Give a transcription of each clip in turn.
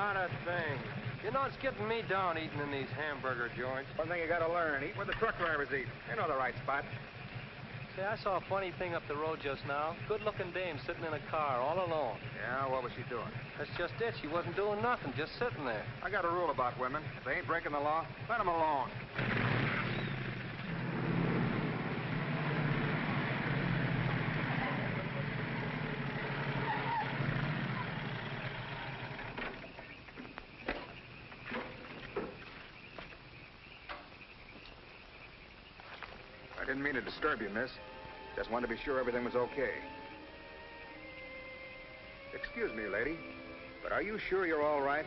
doing? Not a thing. You know, it's getting me down eating in these hamburger joints. One thing you gotta learn, eat where the truck drivers eat. They know the right spot. Say, I saw a funny thing up the road just now. Good-looking dame sitting in a car all alone. Yeah, what was she doing? That's just it. She wasn't doing nothing, just sitting there. I got a rule about women. If they ain't breaking the law, let them alone. Didn't mean to disturb you, miss. Just wanted to be sure everything was okay. Excuse me, lady, but are you sure you're all right?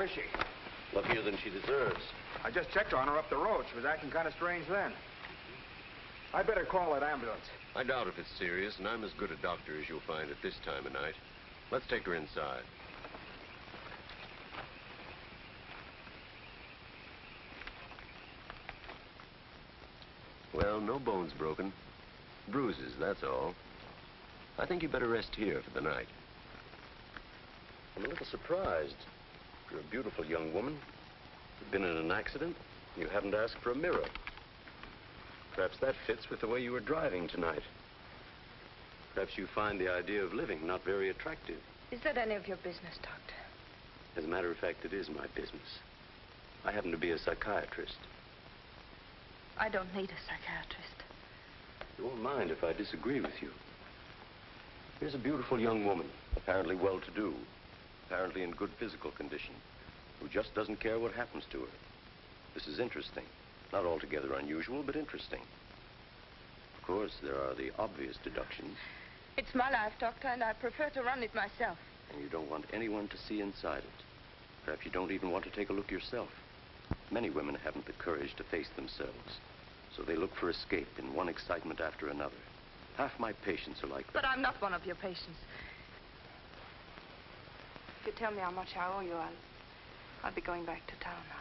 How is she? Luckier than she deserves. I just checked on her up the road. She was acting kind of strange then. I better call that ambulance. I doubt if it's serious, and I'm as good a doctor as you'll find at this time of night. Let's take her inside. Well, no bones broken. Bruises, that's all. I think you better rest here for the night. I'm a little surprised. You're a beautiful young woman. You've been in an accident. You haven't asked for a mirror. Perhaps that fits with the way you were driving tonight. Perhaps you find the idea of living not very attractive. Is that any of your business, Doctor? As a matter of fact, it is my business. I happen to be a psychiatrist. I don't need a psychiatrist. You won't mind if I disagree with you. Here's a beautiful young woman, apparently well-to-do, apparently in good physical condition, who just doesn't care what happens to her. This is interesting. Not altogether unusual, but interesting. Of course, there are the obvious deductions, It's my life, Doctor, and I prefer to run it myself. and you don't want anyone to see inside it. Perhaps you don't even want to take a look yourself. Many women haven't the courage to face themselves, so they look for escape in one excitement after another. Half my patients are like that. But I'm not one of your patients. If you tell me how much I owe you, I'll, I'll be going back to town now.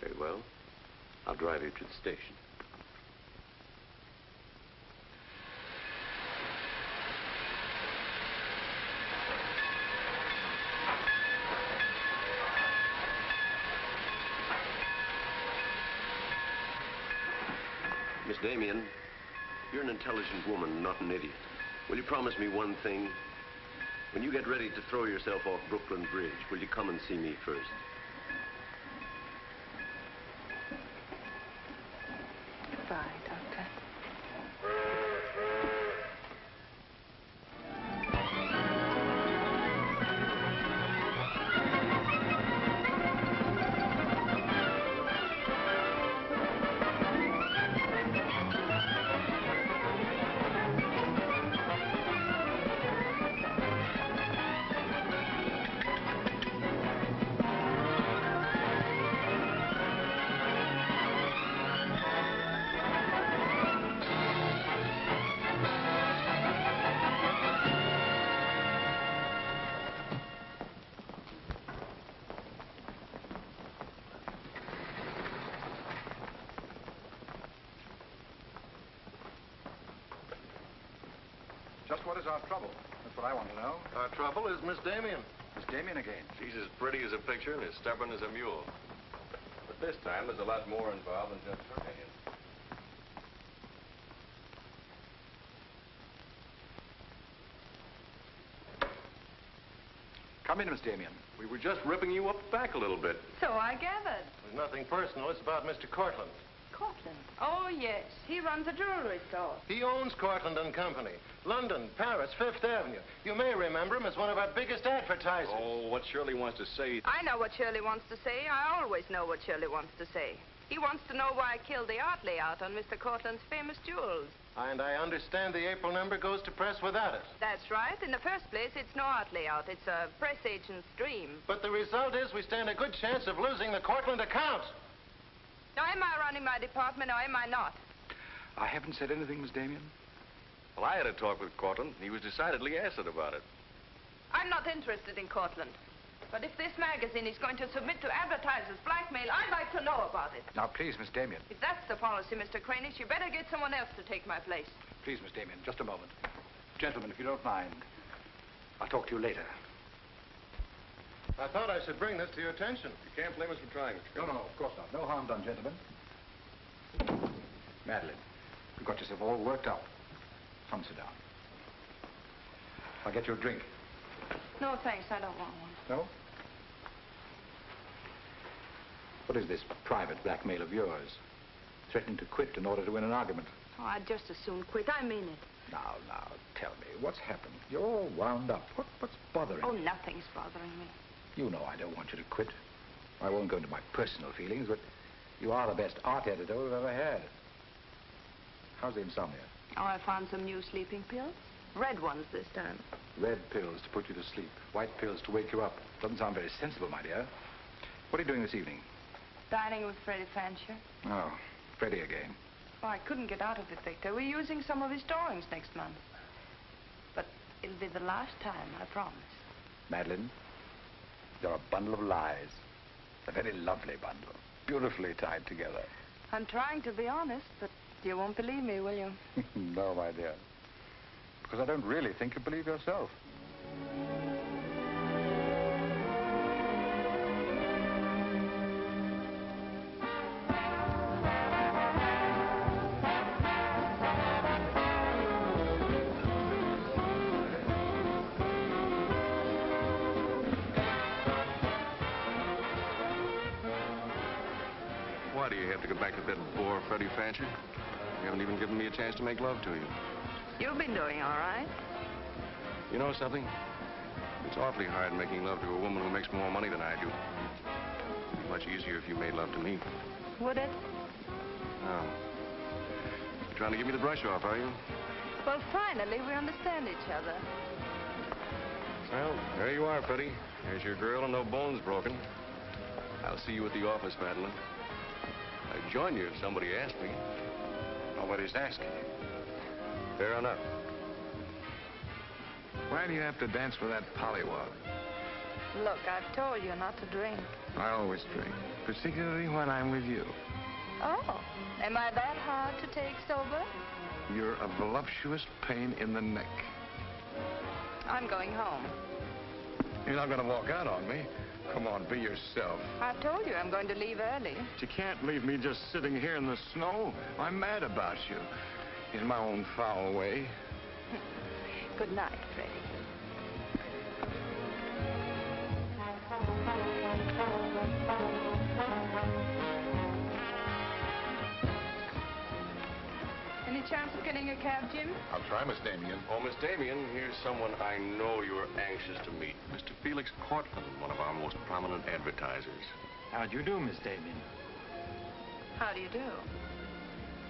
Very well. I'll drive you to the station. Miss Damien, you're an intelligent woman, not an idiot. Will you promise me one thing? When you get ready to throw yourself off Brooklyn Bridge, will you come and see me first? what is our trouble? That's what I want to know. Our trouble is Miss Damien. Miss Damien again. She's as pretty as a picture and as stubborn as a mule. But this time, there's a lot more involved than just her hand. Come in, Miss Damien. We were just ripping you up back a little bit. So I gathered. It nothing personal. It's about Mr. Cortland. Cortland? Oh, yes. He runs a jewelry store. He owns Cortland and Company. London, Paris, Fifth Avenue. You may remember him as one of our biggest advertisers. Oh, what Shirley wants to say. I know what Shirley wants to say. I always know what Shirley wants to say. He wants to know why I killed the art layout on Mr. Cortland's famous jewels. And I understand the April number goes to press without it. That's right. In the first place, it's no art layout. It's a press agent's dream. But the result is we stand a good chance of losing the Cortland account. Now, am I running my department or am I not? I haven't said anything, Miss Damien. Well, I had a talk with Cortland. He was decidedly acid about it. I'm not interested in Cortland. But if this magazine is going to submit to advertisers' blackmail, I'd like to know about it. Now, please, Miss Damien. If that's the policy, Mr. Cranish, you better get someone else to take my place. Please, Miss Damien, just a moment. Gentlemen, if you don't mind, I'll talk to you later. I thought I should bring this to your attention. You can't blame us for trying, Mr. No, no, no, of course not. No harm done, gentlemen. Madeleine, you've got yourself all worked up. Come sit down. I'll get you a drink. No, thanks. I don't want one. No? What is this private blackmail of yours? Threatening to quit in order to win an argument. Oh, I'd just as soon quit. I mean it. Now, now, tell me, what's happened? You're all wound up. What, what's bothering Oh, you? nothing's bothering me. You know I don't want you to quit. I won't go into my personal feelings, but you are the best art editor we've ever had. How's the insomnia? Oh, I found some new sleeping pills. Red ones this time. Red pills to put you to sleep, white pills to wake you up. Doesn't sound very sensible, my dear. What are you doing this evening? Dining with Freddie Fancher. Oh, Freddie again. Oh, I couldn't get out of it, Victor. We're using some of his drawings next month. But it'll be the last time, I promise. Madeleine, you're a bundle of lies. A very lovely bundle. Beautifully tied together. I'm trying to be honest, but you won't believe me, will you? no, my dear. Because I don't really think you believe yourself. Why do you have to go back to that bore, Freddie Fancher? A chance to make love to you. You've been doing all right. You know something? It's awfully hard making love to a woman who makes more money than I do. It'd be much easier if you made love to me. Would it? Oh. Trying to give me the brush off, are you? Well, finally, we understand each other. Well, there you are, Freddie. There's your girl and no bones broken. I'll see you at the office, Madeleine. I'd join you if somebody asked me. Nobody's asking. you. Fair enough. Why do you have to dance with that pollywog? Look, I've told you not to drink. I always drink, particularly when I'm with you. Oh, am I that hard to take sober? You're a voluptuous pain in the neck. I'm going home. You're not going to walk out on me. Come on, be yourself. I've told you I'm going to leave early. But you can't leave me just sitting here in the snow. I'm mad about you. In my own foul way. Good night, Freddie. Chance of getting a cab, Jim? I'll try, Miss Damien. Oh, Miss Damien, here's someone I know you're anxious to meet. Mr. Felix Cortland, one of our most prominent advertisers. How do you do, Miss Damien? How do you do?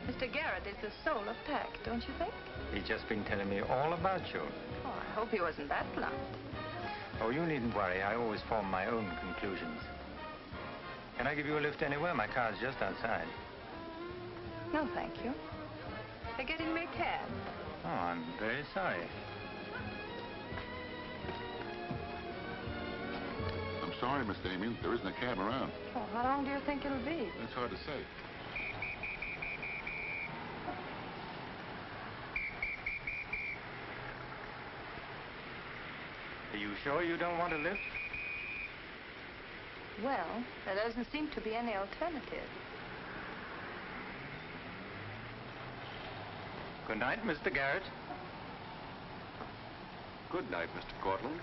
Mr. Garrett is the soul of tact, don't you think? He's just been telling me all about you. Oh, I hope he wasn't that blunt. Oh, you needn't worry. I always form my own conclusions. Can I give you a lift anywhere? My car's just outside. No, thank you. They're getting me a cab. Oh, I'm very sorry. I'm sorry, Miss Damien. There isn't a cab around. Oh, how long do you think it'll be? That's hard to say. Are you sure you don't want a lift? Well, there doesn't seem to be any alternative. Good night, Mr. Garrett. Good night, Mr. Cortland.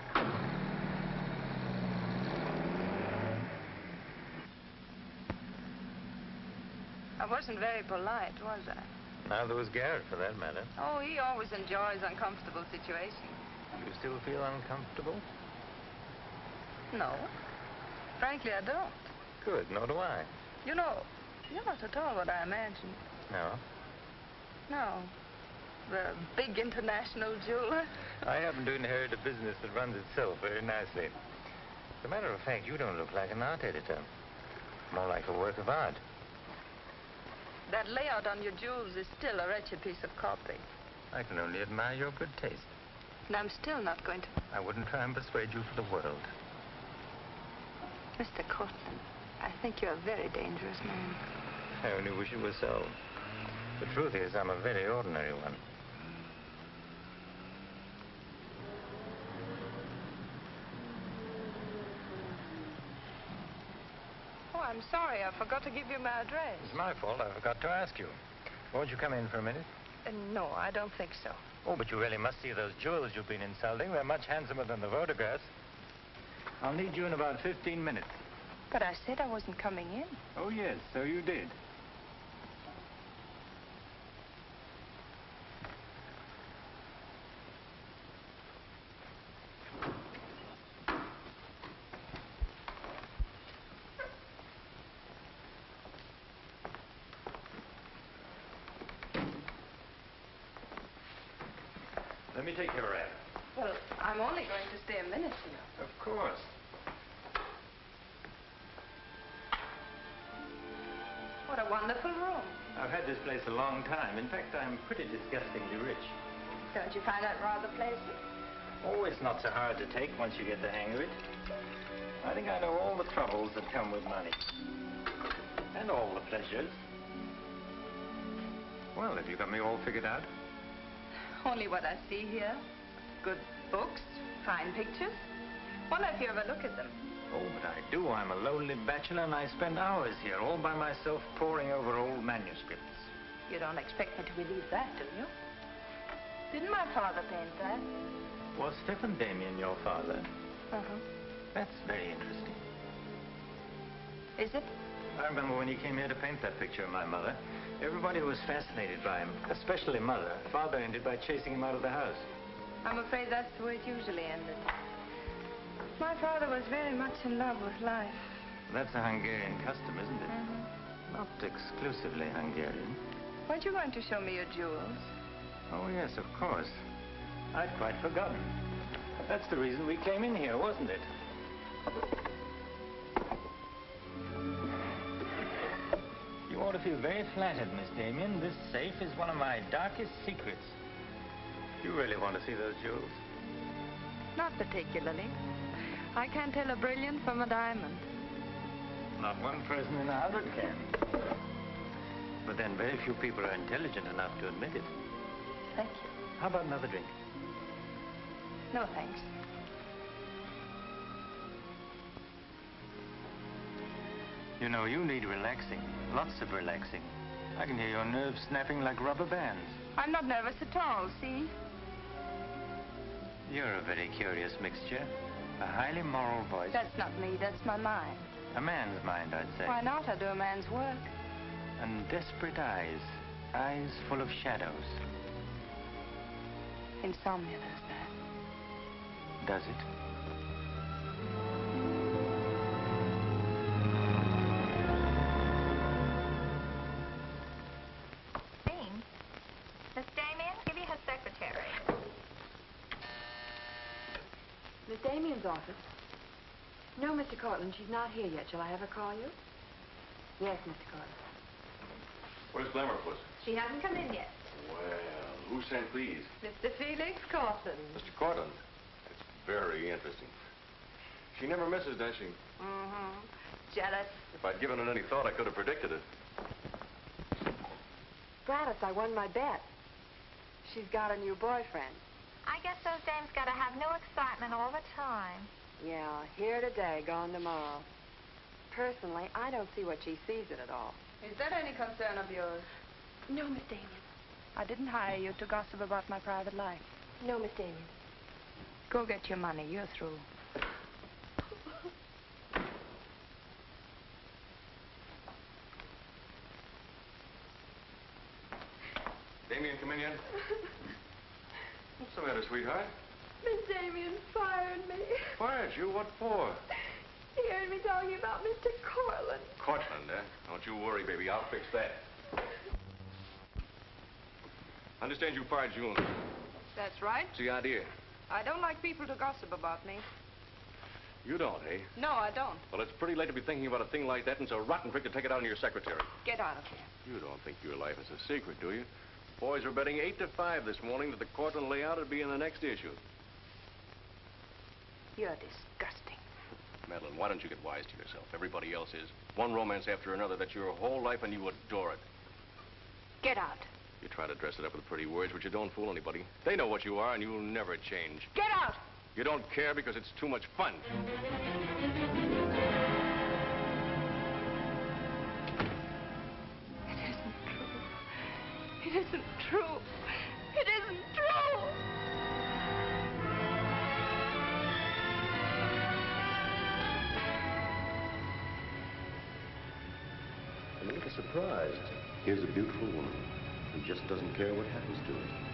I wasn't very polite, was I? Neither was Garrett, for that matter. Oh, he always enjoys uncomfortable situations. You still feel uncomfortable? No. Frankly, I don't. Good, nor do I. You know, you're not at all what I imagined. No? No. The big international jeweler. I happen to inherit a business that runs itself very nicely. As a matter of fact, you don't look like an art editor. More like a work of art. That layout on your jewels is still a wretched piece of copy. I can only admire your good taste. And I'm still not going to. I wouldn't try and persuade you for the world. Mr. Cortland, I think you're a very dangerous man. I only wish it were so. The truth is, I'm a very ordinary one. I'm sorry. I forgot to give you my address. It's my fault. I forgot to ask you. Won't you come in for a minute? Uh, no, I don't think so. Oh, but you really must see those jewels you've been insulting. They're much handsomer than the photographs. I'll need you in about 15 minutes. But I said I wasn't coming in. Oh, yes, so you did. Take your ad. Well, I'm only going to stay a minute here. Of course. What a wonderful room. I've had this place a long time. In fact, I'm pretty disgustingly rich. Don't you find that rather pleasant? Oh, it's not so hard to take once you get the hang of it. I think I know all the troubles that come with money. And all the pleasures. Well, have you got me all figured out? Only what I see here. Good books, fine pictures. Wonder if you ever look at them. Oh, but I do. I'm a lonely bachelor, and I spend hours here all by myself poring over old manuscripts. You don't expect me to believe that, do you? Didn't my father paint that? Was Stephen Damien your father? Uh-huh. That's very interesting. Is it? I remember when he came here to paint that picture of my mother. Everybody was fascinated by him, especially mother. Father ended by chasing him out of the house. I'm afraid that's the way it usually ended. My father was very much in love with life. That's a Hungarian custom, isn't it? Mhm. Not exclusively Hungarian. Weren't you going to show me your jewels? Oh, yes, of course. I'd quite forgotten. That's the reason we came in here, wasn't it? You ought to feel very flattered, Miss Damien. This safe is one of my darkest secrets. You really want to see those jewels? Not particularly. I can't tell a brilliant from a diamond. Not one person in a hundred can. But then very few people are intelligent enough to admit it. Thank you. How about another drink? No, thanks. You know, you need relaxing. Lots of relaxing. I can hear your nerves snapping like rubber bands. I'm not nervous at all, see? You're a very curious mixture. A highly moral voice. That's not me, that's my mind. A man's mind, I'd say. Why not? I do a man's work. And desperate eyes. Eyes full of shadows. Insomnia does that. Does it? Office? No, Mr. Cortland, she's not here yet. Shall I have her call you? Yes, Mr. Cortland. Where's Glamour Puss? She hasn't come in yet. Well, who sent these? Mr. Felix Cortland. Mr. Cortland. It's very interesting. She never misses, does she? Mm-hmm. Jealous. If I'd given it any thought, I could have predicted it. Gladys, I won my bet. She's got a new boyfriend. I guess those dames gotta have new excitement all the time. Yeah, here today, gone tomorrow. Personally, I don't see what she sees in it all. Is that any concern of yours? No, Miss Damien. I didn't hire you to gossip about my private life. No, Miss Damien. Go get your money. You're through. Damien, come in yet? What's the matter, sweetheart? Miss Damien fired me. Fired you? What for? He heard me talking about Mr. Cortland. Cortland, eh? Don't you worry, baby. I'll fix that. Understand you fired June. That's right. What's the idea? I don't like people to gossip about me. You don't, eh? No, I don't. Well, it's pretty late to be thinking about a thing like that, and it's a rotten trick to take it out on your secretary. Get out of here. You don't think your life is a secret, do you? Boys were betting eight to five this morning that the Cortland layout would be in the next issue. You're disgusting. Madeleine, why don't you get wise to yourself? Everybody else is. One romance after another. That's your whole life, and you adore it. Get out. You try to dress it up with pretty words, but you don't fool anybody. They know what you are, and you'll never change. Get out! You don't care because it's too much fun. Isn't true. It isn't true. I'm a little surprised. Here's a beautiful woman who just doesn't care what happens to her.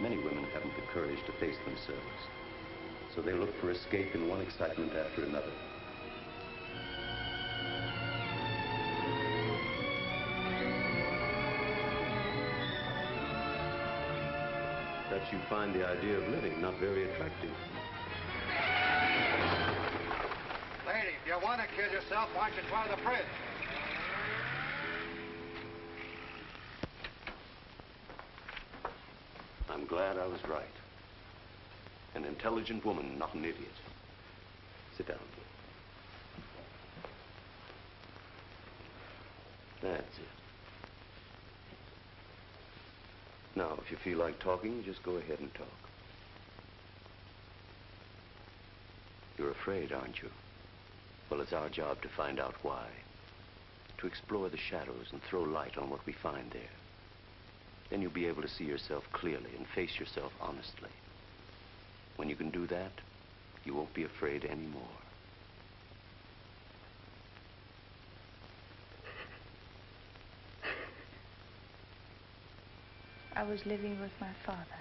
Many women haven't the courage to face themselves, so they look for escape in one excitement after another. Perhaps you find the idea of living not very attractive. Lady, if you want to kill yourself, why don't you try the fridge? I'm glad I was right. An intelligent woman, not an idiot. Sit down. That's it. Now, if you feel like talking, just go ahead and talk. You're afraid, aren't you? Well, it's our job to find out why. To explore the shadows and throw light on what we find there. Then you'll be able to see yourself clearly and face yourself honestly. When you can do that, you won't be afraid anymore. I was living with my father.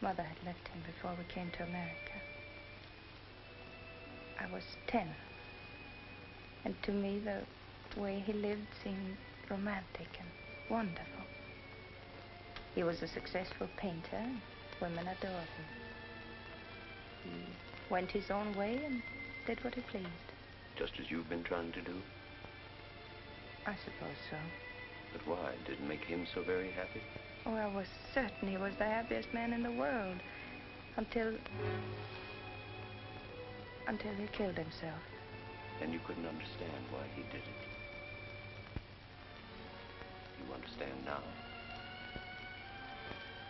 Mother had left him before we came to America. I was ten. And to me, the way he lived seemed romantic and wonderful. He was a successful painter, and women adored him. He went his own way and did what he pleased. Just as you've been trying to do. I suppose so. But why? Did it make him so very happy? Oh, I was certain he was the happiest man in the world. Until... Until he killed himself. And you couldn't understand why he did it. You understand now?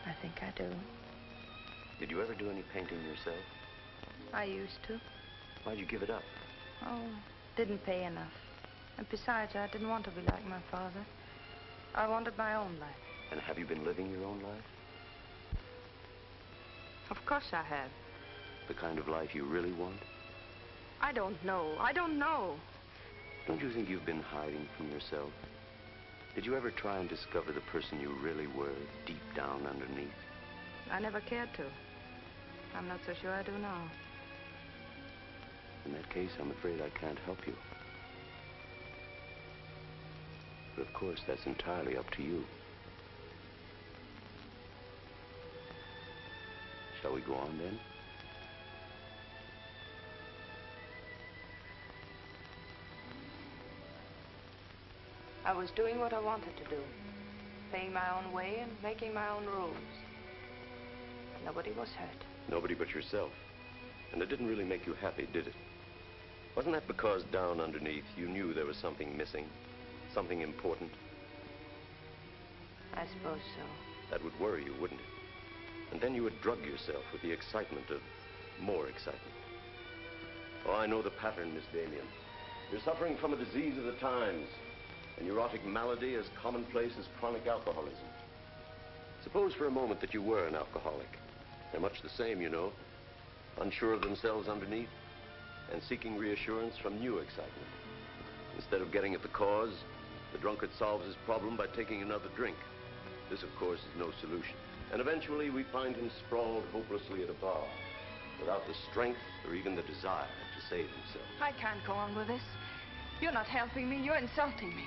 I think I do. Did you ever do any painting yourself? I used to. Why'd you give it up? Oh, didn't pay enough. And besides, I didn't want to be like my father. I wanted my own life. And have you been living your own life? Of course I have. The kind of life you really want? I don't know. I don't know. Don't you think you've been hiding from yourself? Did you ever try and discover the person you really were deep down underneath? I never cared to. I'm not so sure I do now. In that case, I'm afraid I can't help you. But of course, that's entirely up to you. Shall we go on then? I was doing what I wanted to do. Paying my own way and making my own rules. Nobody was hurt. Nobody but yourself. And it didn't really make you happy, did it? Wasn't that because down underneath you knew there was something missing? Something important? I suppose so. That would worry you, wouldn't it? And then you would drug yourself with the excitement of more excitement. Oh, I know the pattern, Miss Damien. You're suffering from a disease of the times. A neurotic malady as commonplace as chronic alcoholism. Suppose for a moment that you were an alcoholic. They're much the same, you know. Unsure of themselves underneath. and seeking reassurance from new excitement. Instead of getting at the cause, the drunkard solves his problem by taking another drink. This, of course, is no solution. And eventually, we find him sprawled hopelessly at a bar, without the strength or even the desire to save himself. I can't go on with this. You're not helping me. You're insulting me.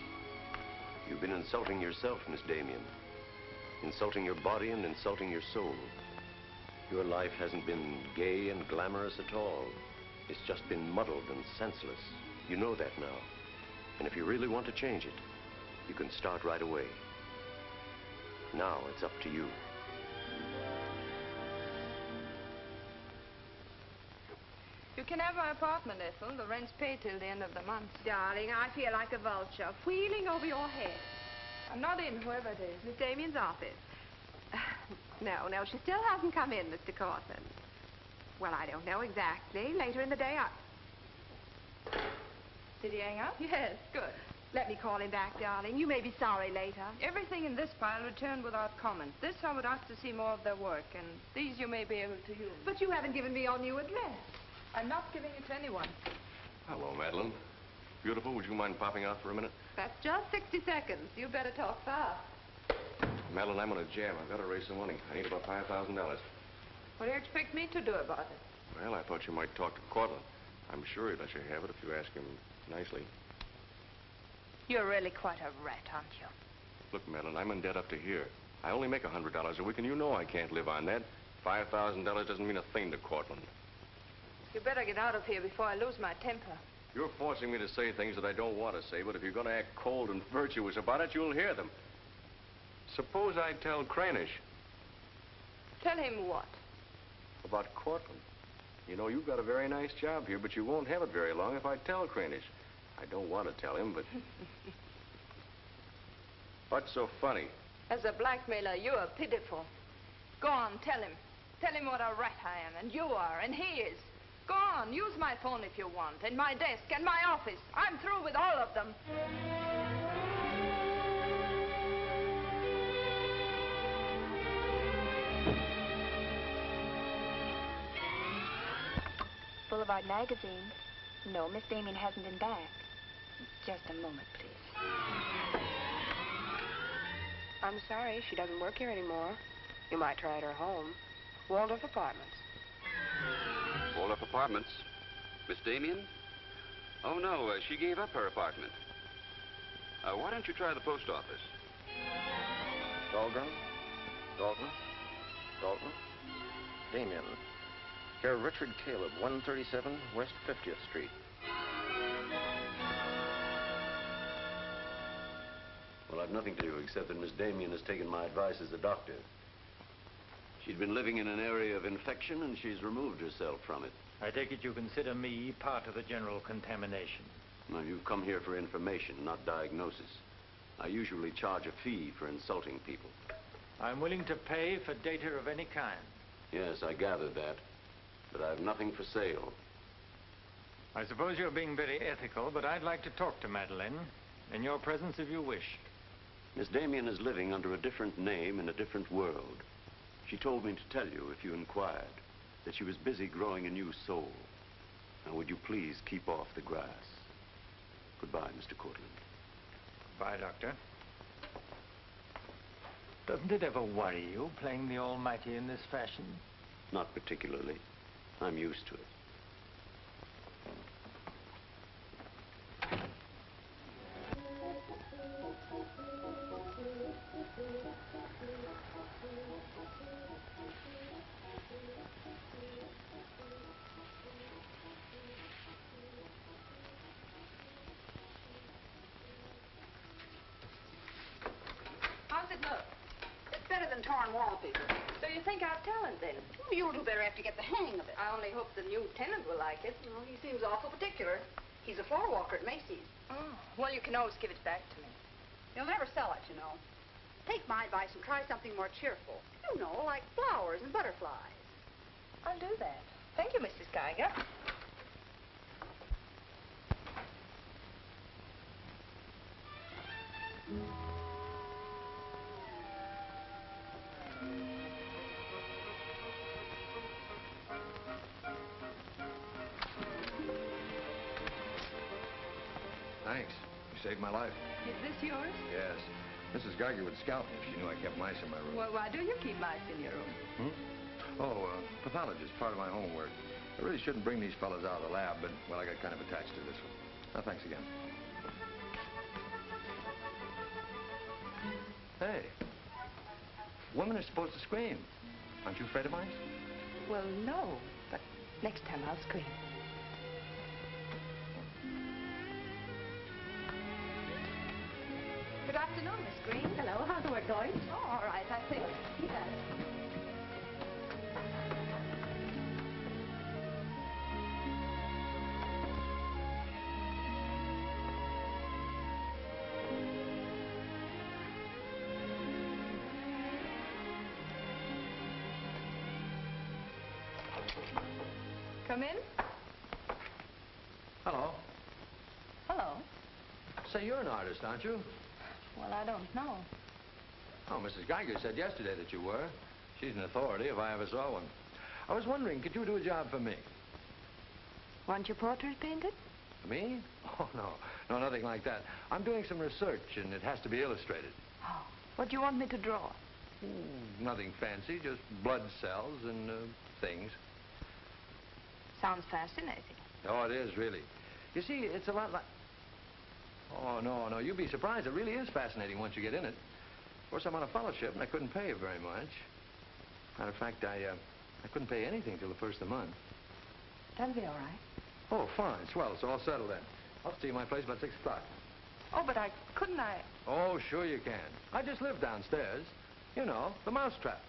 You've been insulting yourself, Miss Damien. Insulting your body and insulting your soul. Your life hasn't been gay and glamorous at all. It's just been muddled and senseless. You know that now. And if you really want to change it, you can start right away. Now it's up to you. You can have my apartment, Ethel. The rent's paid till the end of the month. Darling, I feel like a vulture wheeling over your head. I'm not in, whoever it is. Miss Damien's office. No, no, she still hasn't come in, Mr. Cortland. Well, I don't know exactly. Later in the day, I... Did he hang up? Yes, good. Let me call him back, darling. You may be sorry later. Everything in this pile returned without comment. This I would ask to see more of their work, and these you may be able to use. But you haven't given me your new address. I'm not giving it to anyone. Hello, Madeleine. Beautiful, would you mind popping out for a minute? That's just 60 seconds. You better talk fast. Madeleine, I'm on a jam. I've got to raise some money. I need about $5,000. What do you expect me to do about it? Well, I thought you might talk to Cortland. I'm sure he'd let you have it if you ask him nicely. You're really quite a rat, aren't you? Look, Madeleine, I'm in debt up to here. I only make a $100 a week, and you know I can't live on that. $5,000 doesn't mean a thing to Cortland. You better get out of here before I lose my temper. You're forcing me to say things that I don't want to say, but if you're going to act cold and virtuous about it, you'll hear them. Suppose I tell Cranish Tell him what? about Cortland. You know, you've got a very nice job here, but you won't have it very long if I tell Cranish. I don't want to tell him, but... What's so funny? As a blackmailer, you are pitiful. Go on, tell him. Tell him what a rat I am, and you are, and he is. Go on, use my phone if you want, and my desk, and my office. I'm through with all of them. Boulevard Magazine. No, Miss Damien hasn't been back. Just a moment, please. I'm sorry, she doesn't work here anymore. You might try at her home. Waldorf Apartments. Waldorf Apartments. Miss Damien? Oh, no, uh, she gave up her apartment. Uh, why don't you try the post office? Dahlgren? Dalton? Dalton? Damien. Here, Richard Caleb, 137 West 50th Street. Well, I've nothing to do except that Miss Damien has taken my advice as a doctor. She'd been living in an area of infection, and she's removed herself from it. I take it you consider me part of the general contamination. Now, you've come here for information, not diagnosis. I usually charge a fee for insulting people. I'm willing to pay for data of any kind. Yes, I gathered that. But I've nothing for sale. I suppose you're being very ethical, but I'd like to talk to Madeleine. In your presence, if you wish. Miss Damien is living under a different name in a different world. She told me to tell you, if you inquired, that she was busy growing a new soul. Now, would you please keep off the grass? Goodbye, Mr. Cortland. Bye, Doctor. Doesn't it ever worry you, playing the Almighty in this fashion? Not particularly. I'm used to it. Then? You'll do better after you get the hang of it. I only hope the new tenant will like it. Well, he seems awful particular. He's a floor walker at Macy's. Oh, well, you can always give it back to me. He'll never sell it, you know. Take my advice and try something more cheerful. You know, like flowers and butterflies. I'll do that. Thank you, Mrs. Geiger. You saved my life. Is this yours? Yes. Mrs. Geiger would scalp me if she knew I kept mice in my room. Well, why do you keep mice in your room? Hmm? Oh, uh, pathologist, part of my homework. I really shouldn't bring these fellas out of the lab, but, well, I got kind of attached to this one. Now, thanks again. Hey. Women are supposed to scream. Aren't you afraid of mice? Well, no, but next time I'll scream. Hello, how's the work going? Oh, all right, I think. Yes. Come in. Hello. Hello. Say, you're an artist, aren't you? Well, I don't know. Oh, Mrs. Geiger said yesterday that you were. She's an authority if I ever saw one. I was wondering, could you do a job for me? Want your portrait painted? Me? Oh, no. No, nothing like that. I'm doing some research, and it has to be illustrated. Oh, what do you want me to draw? Nothing fancy, just blood cells and uh, things. Sounds fascinating. Oh, it is, really. You see, it's a lot like... Oh, no, no, you'd be surprised. It really is fascinating once you get in it. Course, I'm on a fellowship, and I couldn't pay you very much. Matter of fact, I, uh, I couldn't pay anything till the first of the month. That'll be all right. Oh, fine, swell. It's all settled then. I'll see you at my place about 6 o'clock. Oh, but I couldn't I... Oh, sure you can. I just live downstairs. You know, the mousetrap.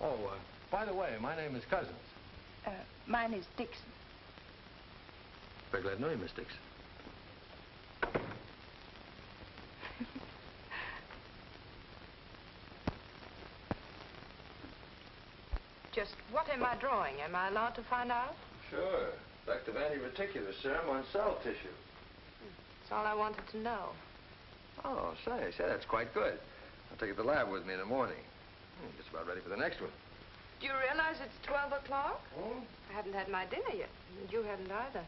Oh, uh, by the way, my name is Cousins. Uh, mine is Dixon. Very glad to know you, Miss Dixon. Just what am I drawing? Am I allowed to find out? Sure. Effective anti-reticular serum on cell tissue. That's all I wanted to know. Oh, say, say, that's quite good. I'll take it to the lab with me in the morning. Hmm, just about ready for the next one. Do you realize it's 12 o'clock? Oh? I haven't had my dinner yet. You haven't either.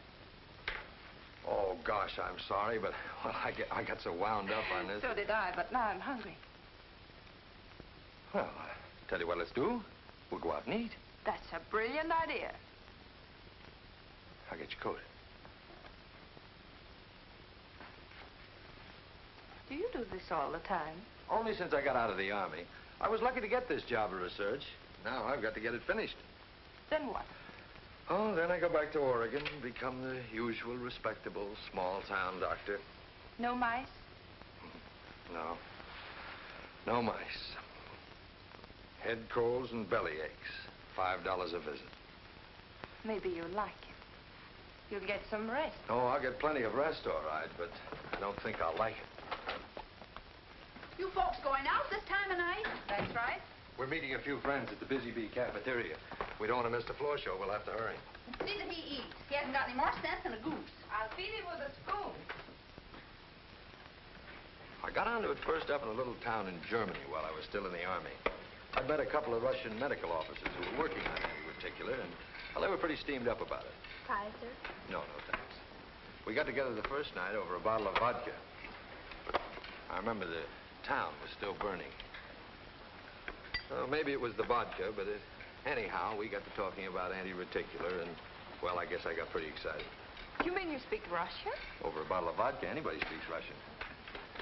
Oh, gosh, I'm sorry, but well, I, get, I got so wound up on this. So did I, but now I'm hungry. Well, I tell you what let's do. We'll go out and eat. That's a brilliant idea. I'll get your coat. Do you do this all the time? Only since I got out of the Army. I was lucky to get this job of research. Now I've got to get it finished. Then what? Oh, then I go back to Oregon and become the usual respectable small-town doctor. No mice? No. No mice. Head colds and belly aches. Five dollars a visit. Maybe you'll like it. You'll get some rest. Oh, I'll get plenty of rest, all right, but I don't think I'll like it. You folks going out this time of night? That's right. We're meeting a few friends at the Busy Bee cafeteria. We don't want to miss the floor show. We'll have to hurry. See that he eats. He hasn't got any more sense than a goose. I'll feed him with a spoon. I got onto it first up in a little town in Germany while I was still in the Army. I met a couple of Russian medical officers who were working on anti-reticular, and well, they were pretty steamed up about it. Pie, sir? No, no, thanks. We got together the first night over a bottle of vodka. I remember the town was still burning. Well, maybe it was the vodka, but it, anyhow, we got to talking about anti-reticular, and, well, I guess I got pretty excited. You mean you speak Russian? Over a bottle of vodka, anybody speaks Russian.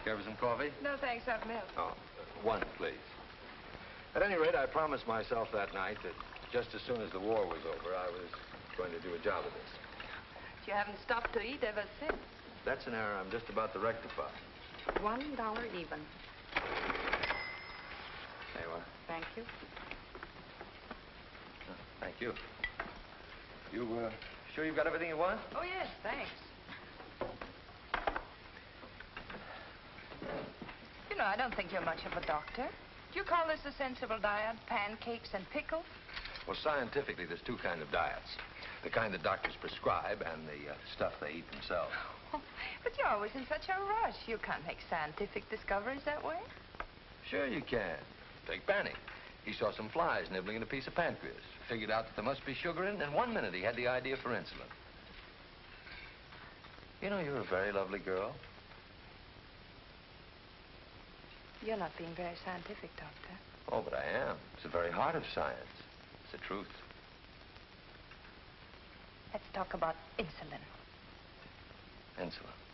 Care for some coffee? No, thanks. I've milk. Oh, one, please. At any rate, I promised myself that night that just as soon as the war was over, I was going to do a job of this. You haven't stopped to eat ever since. That's an error I'm just about to rectify. One dollar even. There you are. Thank you. Thank you. You, uh, sure you've got everything you want? Oh, yes, thanks. You know, I don't think you're much of a doctor. Do you call this a sensible diet? Pancakes and pickles? Well, scientifically, there's two kinds of diets. The kind that doctors prescribe and the uh, stuff they eat themselves. But you're always in such a rush. You can't make scientific discoveries that way. Sure you can. Take Banting. He saw some flies nibbling at a piece of pancreas. Figured out that there must be sugar in it. And in one minute, he had the idea for insulin. You know, you're a very lovely girl. You're not being very scientific, Doctor. Oh, but I am. It's the very heart of science. It's the truth. Let's talk about insulin. Insulin.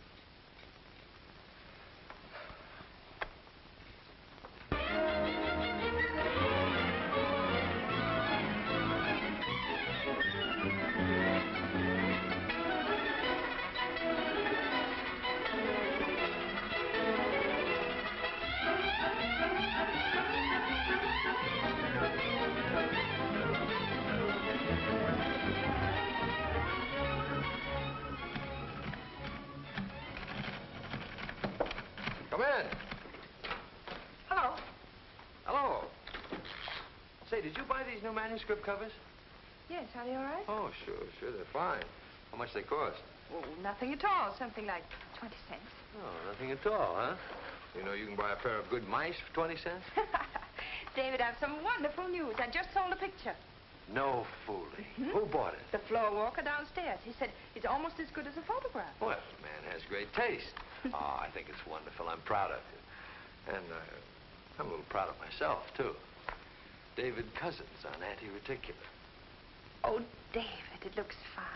Manuscript covers? Yes, are they all right? Oh, sure, sure, they're fine. How much they cost? Oh, nothing at all. Something like 20 cents. Oh, nothing at all, huh? You know you can buy a pair of good mice for 20 cents? David, I have some wonderful news. I just sold a picture. No fooling. Who bought it? The floor walker downstairs. He said it's almost as good as a photograph. Well, the man has great taste. oh, I think it's wonderful. I'm proud of you. And uh, I'm a little proud of myself, too. David Cousins on anti-reticular. Oh, David, it looks fine.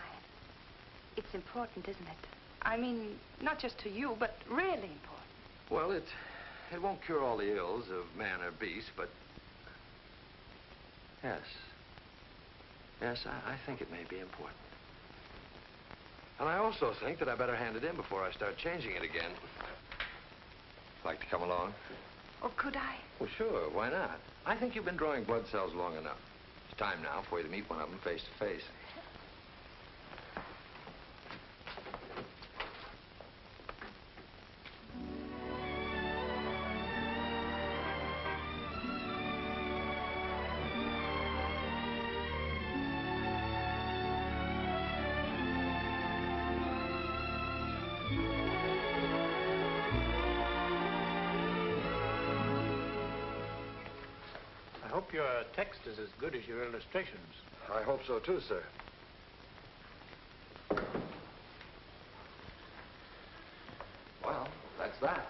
It's important, isn't it? I mean, not just to you, but really important. Well, it, it won't cure all the ills of man or beast, but... Yes. Yes, I, I think it may be important. And I also think that I better hand it in before I start changing it again. Like to come along? Oh, could I? Well, sure. Why not? I think you've been drawing blood cells long enough. It's time now for you to meet one of them face to face. Text is as good as your illustrations. I hope so, too, sir. Well, that's that.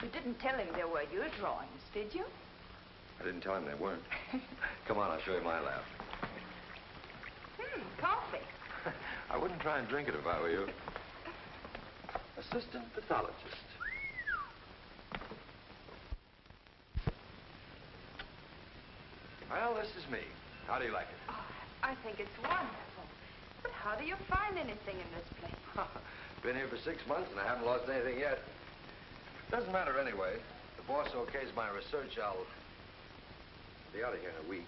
You didn't tell him there were your drawings, did you? I didn't tell him there weren't. Come on, I'll show you my lab. Hmm, coffee. I wouldn't try and drink it if I were you. Assistant pathologist. Well, this is me. How do you like it? Oh, I think it's wonderful. But how do you find anything in this place? Been here for six months and I haven't lost anything yet. Doesn't matter anyway. If the boss okays my research, I'll be out of here in a week.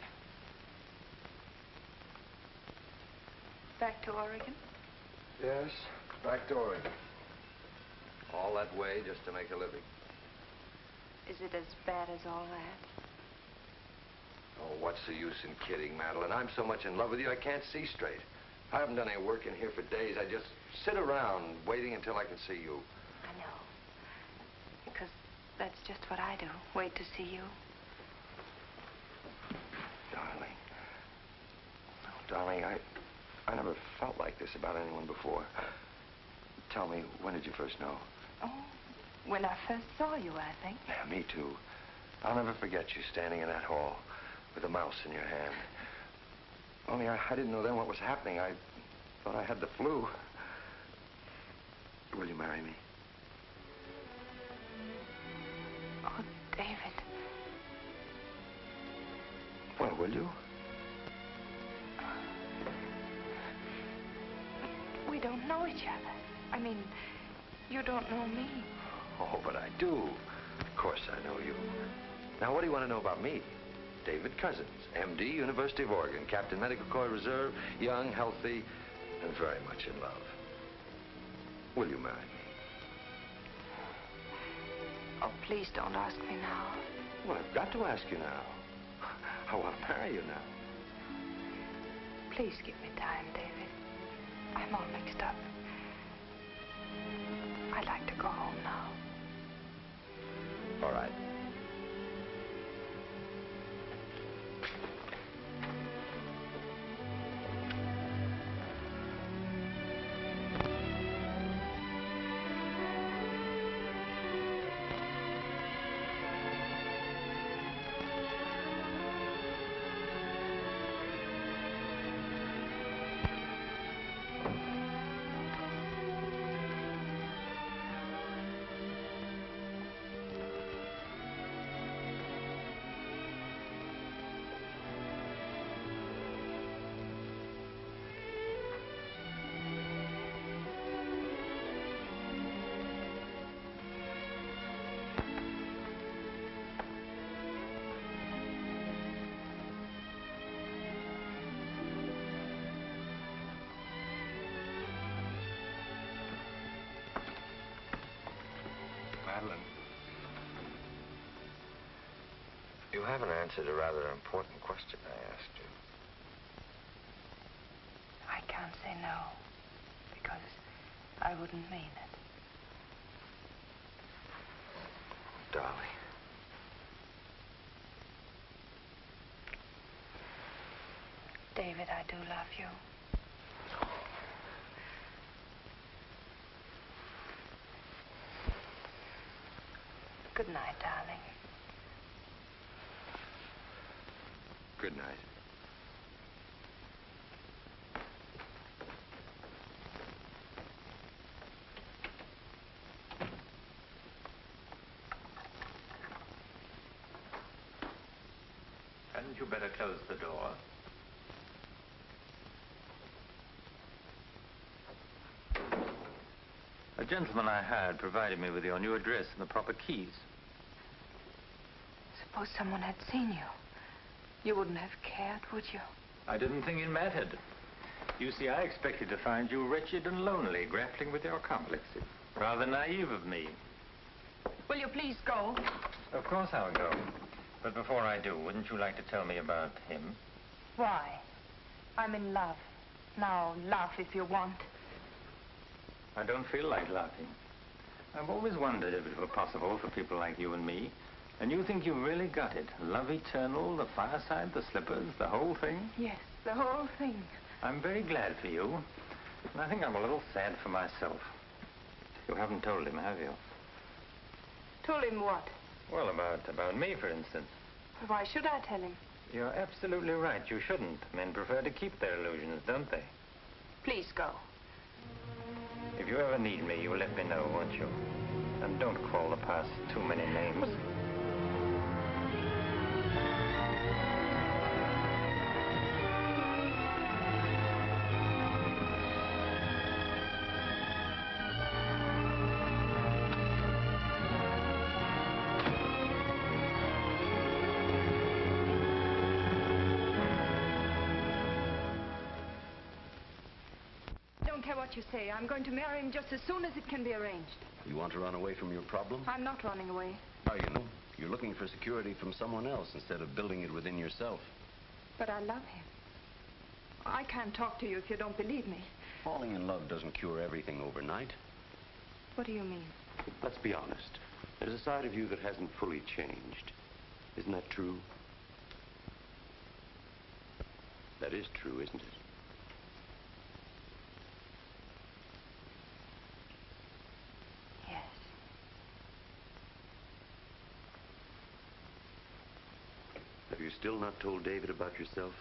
Back to Oregon? Yes, back to Oregon. All that way just to make a living. Is it as bad as all that? Oh, what's the use in kidding, Madeleine? I'm so much in love with you, I can't see straight. I haven't done any work in here for days. I just sit around waiting until I can see you. I know. Because that's just what I do. Wait to see you. Darling. Oh, darling, I, I never felt like this about anyone before. Tell me, when did you first know? Oh, when I first saw you, I think. Yeah, me too. I'll never forget you standing in that hall with a mouse in your hand. Only I, I didn't know then what was happening. I thought I had the flu. Will you marry me? Oh, David. Well, will you? We don't know each other. I mean, you don't know me. Oh, but I do. Of course I know you. Now, what do you want to know about me? David Cousins, M.D., University of Oregon, Captain Medical Corps Reserve, young, healthy, and very much in love. Will you marry me? Oh, please don't ask me now. Well, I've got to ask you now. I want to marry you now. Please give me time, David. I'm all mixed up. I'd like to go home now. All right. Madeleine. You haven't answered a rather important question I asked you. I can't say no, because I wouldn't mean it. Darling. David, I do love you. Good night, darling. Good night. Hadn't you better close the door? A gentleman I hired provided me with your new address and the proper keys. Suppose someone had seen you. You wouldn't have cared, would you? I didn't think it mattered. You see, I expected to find you wretched and lonely, grappling with your complexes. Rather naive of me. Will you please go? Of course I'll go. But before I do, wouldn't you like to tell me about him? Why? I'm in love. Now, laugh if you want. I don't feel like laughing. I've always wondered if it were possible for people like you and me. And you think you've really got it. Love eternal, the fireside, the slippers, the whole thing? Yes, the whole thing. I'm very glad for you. And I think I'm a little sad for myself. You haven't told him, have you? Told him what? Well, about about me, for instance. Why should I tell him? You're absolutely right. You shouldn't. Men prefer to keep their illusions, don't they? Please go. If you ever need me, you'll let me know, won't you? And don't call the past too many names. Care what you say. I'm going to marry him just as soon as it can be arranged. You want to run away from your problem? I'm not running away. Are you? You're looking for security from someone else instead of building it within yourself. But I love him. I can't talk to you if you don't believe me. Falling in love doesn't cure everything overnight. What do you mean? Let's be honest. There's a side of you that hasn't fully changed. Isn't that true? That is true, isn't it? Yes. Have you still not told David about yourself?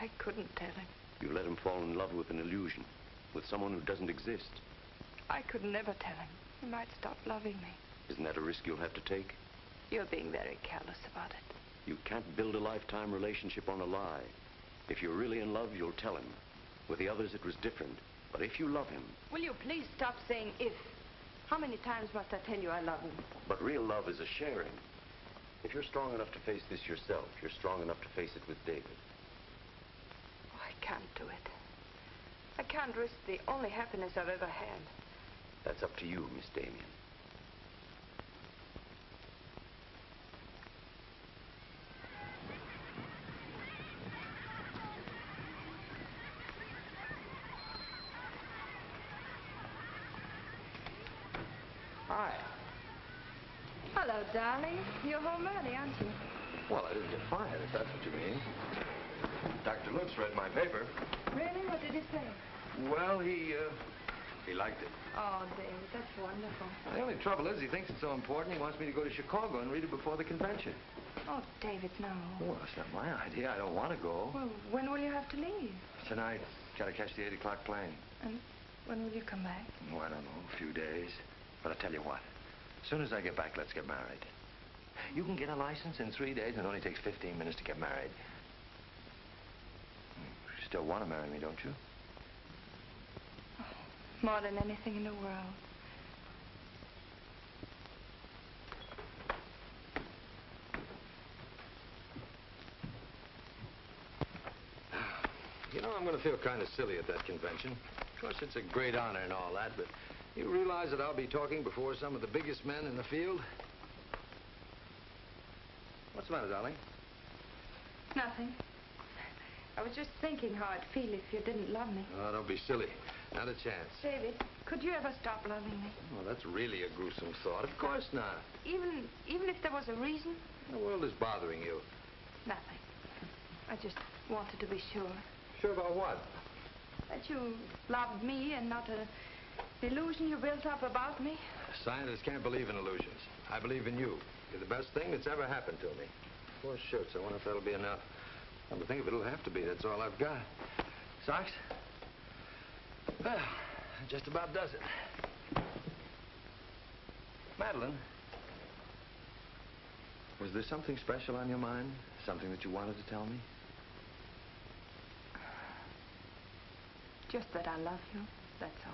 I couldn't tell him. You let him fall in love with an illusion, with someone who doesn't exist. I could never tell him. He might stop loving me. Isn't that a risk you'll have to take? You're being very careless about it. You can't build a lifetime relationship on a lie. If you're really in love, you'll tell him. With the others, it was different. But if you love him, Will you please stop saying if? How many times must I tell you I love him? but real love is a sharing. If you're strong enough to face this yourself, you're strong enough to face it with David. Oh, I can't do it. I can't risk the only happiness I've ever had. That's up to you, Miss Damien. Hi. Hello, darling. You're home early, aren't you? Well, I didn't get fired, if that's what you mean. Dr. Lutz read my paper. Really? What did he say? Well, he, uh, he liked it. Oh, David, that's wonderful. The only trouble is he thinks it's so important he wants me to go to Chicago and read it before the convention. Oh, David, no. Well, that's not my idea. I don't want to go. Well, when will you have to leave? Tonight, gotta catch the 8 o'clock plane. And when will you come back? Oh, I don't know, a few days. But I'll tell you what, as soon as I get back, let's get married. You can get a license in three days, and it only takes 15 minutes to get married. Hmm, you still want to marry me, don't you? Oh, more than anything in the world. You know, I'm going to feel kind of silly at that convention. Of course, it's a great honor and all that, but You realize that I'll be talking before some of the biggest men in the field? What's the matter, darling? Nothing. I was just thinking how I'd feel if you didn't love me. Oh, don't be silly. Not a chance. David, could you ever stop loving me? Oh, that's really a gruesome thought. Of course not. Even even if there was a reason? The world is bothering you. Nothing. I just wanted to be sure. Sure about what? That you loved me and not a illusion you built up about me. Scientists can't believe in illusions. I believe in you. You're the best thing that's ever happened to me. Four shirts. I wonder if that'll be enough. Come to think of it, it'll have to be. That's all I've got. Socks? Well, just about does it. Madeleine, was there something special on your mind? Something that you wanted to tell me? Just that I love you, that's all.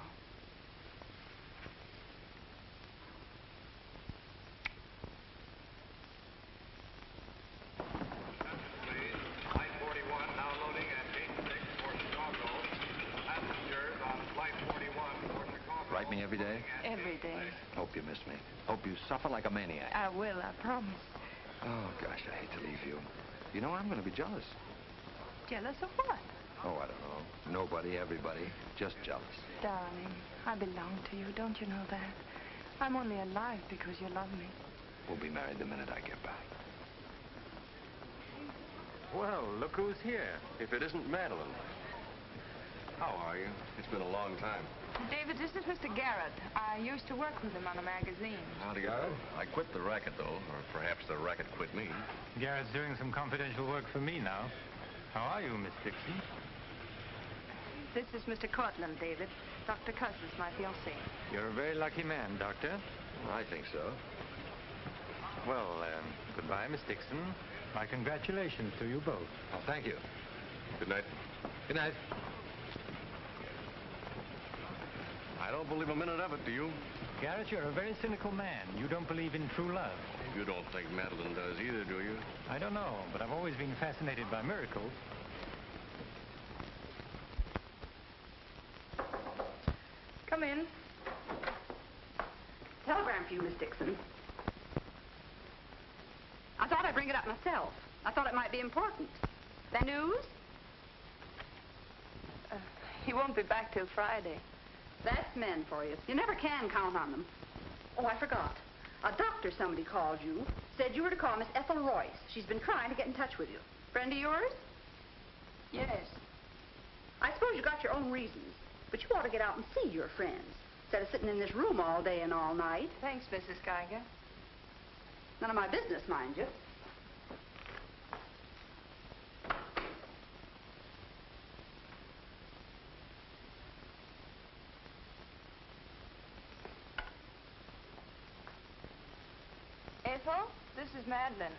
Write me every day? Every day. Hope you miss me. Hope you suffer like a maniac. I will, I promise. Oh, gosh, I hate to leave you. You know, I'm going to be jealous. Jealous of what? Oh, I don't know. Nobody, everybody. Just jealous. Darling, I belong to you, don't you know that? I'm only alive because you love me. We'll be married the minute I get back. Well, look who's here. If it isn't Madeleine. How are you? It's been a long time. David, this is Mr. Garrett. I used to work with him on a magazine. Howdy, Garrett. I quit the racket, though, or perhaps the racket quit me. Garrett's doing some confidential work for me now. How are you, Miss Dixon? This is Mr. Cortland, David. Dr. Cuss is my fiancé. You're a very lucky man, Doctor. I think so. Well, um, goodbye, Miss Dixon. My congratulations to you both. Oh, thank you. Good night. Good night. I don't believe a minute of it, do you? Garrett, you're a very cynical man. You don't believe in true love. You don't think Madeleine does either, do you? I don't know, but I've always been fascinated by miracles. Come in. Telegram for you, Miss Dixon. I thought I'd bring it up myself. I thought it might be important. The news? Uh, he won't be back till Friday. That's men for you. You never can count on them. Oh, I forgot. A doctor somebody called you, said you were to call Miss Ethel Royce. She's been trying to get in touch with you. Friend of yours? Yes. I suppose you got your own reasons, but you ought to get out and see your friends instead of sitting in this room all day and all night. Thanks, Mrs. Geiger. None of my business, mind you. Ethel, this is Madeleine.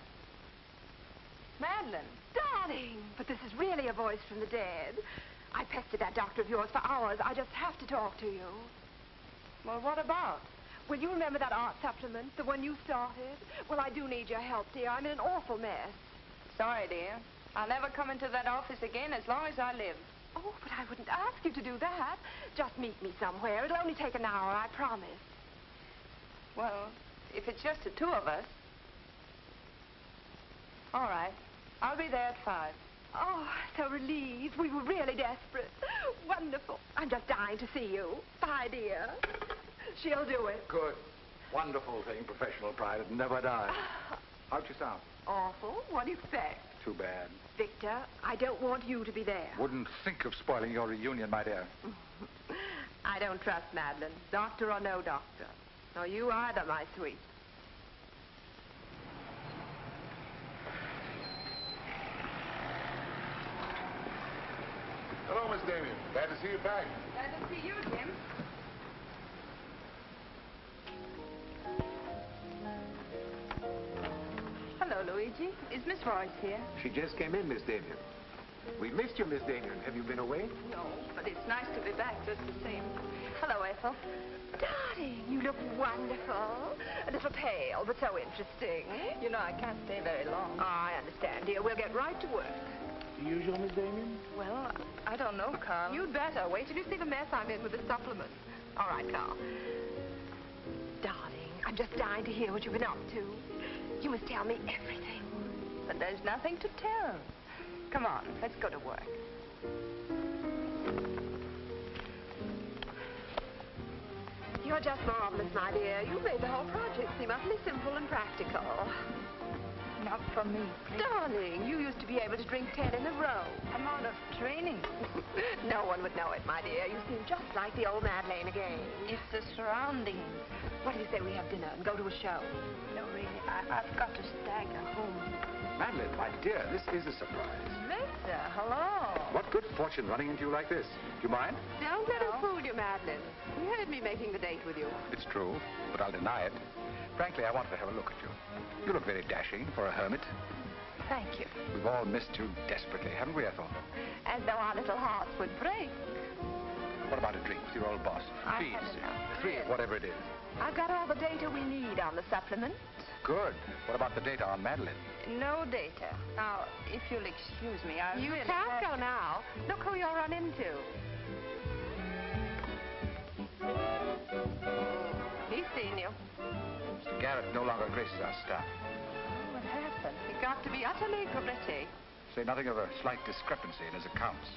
Madeleine. Darling, but this is really a voice from the dead. I pestered that doctor of yours for hours. I just have to talk to you. Well, what about? Will you remember that art supplement, the one you started? Well, I do need your help, dear. I'm in an awful mess. Sorry, dear. I'll never come into that office again as long as I live. Oh, but I wouldn't ask you to do that. Just meet me somewhere. It'll only take an hour, I promise. Well, if it's just the two of us. All right. I'll be there at five. Oh, so relieved. We were really desperate. Wonderful. I'm just dying to see you. Bye, dear. She'll do it. Good. Wonderful thing, professional pride. It never dies. How'd you sound? Awful. What do you expect? Too bad. Victor, I don't want you to be there. Wouldn't think of spoiling your reunion, my dear. I don't trust Madeleine, doctor or no doctor. Nor you either, my sweet. Hello, Miss Damien. Glad to see you back. Glad to see you, Jim. Hello, Luigi. Is Miss Royce here? She just came in, Miss Damien. We missed you, Miss Damien. Have you been away? No, but it's nice to be back just the same. Hello, Ethel. Darling, you look wonderful. A little pale, but so interesting. You know, I can't stay very long. Oh, I understand, dear. We'll get right to work. The usual, Miss Damien? Well, I don't know, Carl. You'd better. Wait till you see the mess I'm in with the supplements. All right, Carl. Darling, I'm just dying to hear what you've been up to. You must tell me everything. But there's nothing to tell. Come on, let's go to work. You're just marvelous, my dear. You made the whole project seem utterly simple and practical. Not for me, please. Darling, you used to be able to drink ten in a row. I'm out of training. no one would know it, my dear. You seem just like the old Madeleine again. It's the surroundings. What do you say we have dinner and go to a show? No, really, I, I've got to stagger home. Madeleine, my dear, this is a surprise. Victor, hello. What good fortune running into you like this? Do you mind? Don't let him fool you, Madeleine. He heard me making the date with you. It's true, but I'll deny it. Frankly, I wanted to have a look at you. You look very dashing for a hermit. Thank you. We've all missed you desperately, haven't we, Ethel? As though our little hearts would break. What about a drink with your old boss? I Please. had enough. Three, whatever it is. I've got all the data we need on the supplement. Good. What about the data on Madeleine? No data. Now, if you'll excuse me, I'll... You really can't have- go now. Look who you'll run into. He's seen you. Mr. Garrett no longer graces our staff. Oh, what happened? He got to be utterly gritty. Say nothing of a slight discrepancy in his accounts.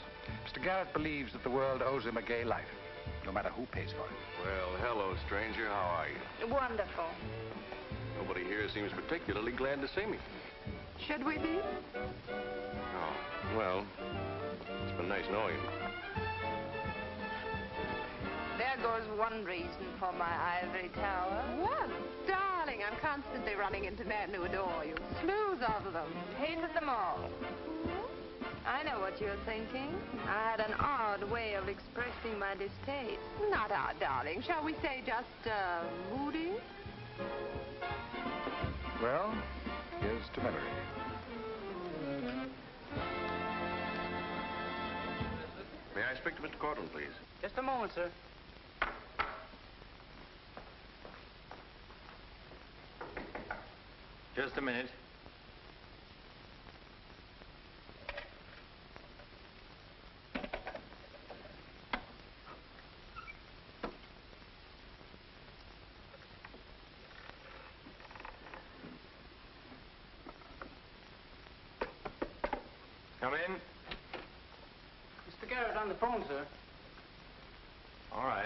Mr. Garrett believes that the world owes him a gay life, no matter who pays for it. Well, hello, stranger. How are you? Wonderful. Nobody here seems particularly glad to see me. Should we be? Oh, well, it's been nice knowing you. There goes one reason for my ivory tower. What? Darling, I'm constantly running into men who adore you. Slews of them. Hated them all. I know what you're thinking. I had an odd way of expressing my distaste. Not odd, darling. Shall we say just, uh, moody? Well, here's to memory. May I speak to Mr. Cortland, please? Just a moment, sir. Just a minute. Come in. Mr. Garrett on the phone, sir. All right.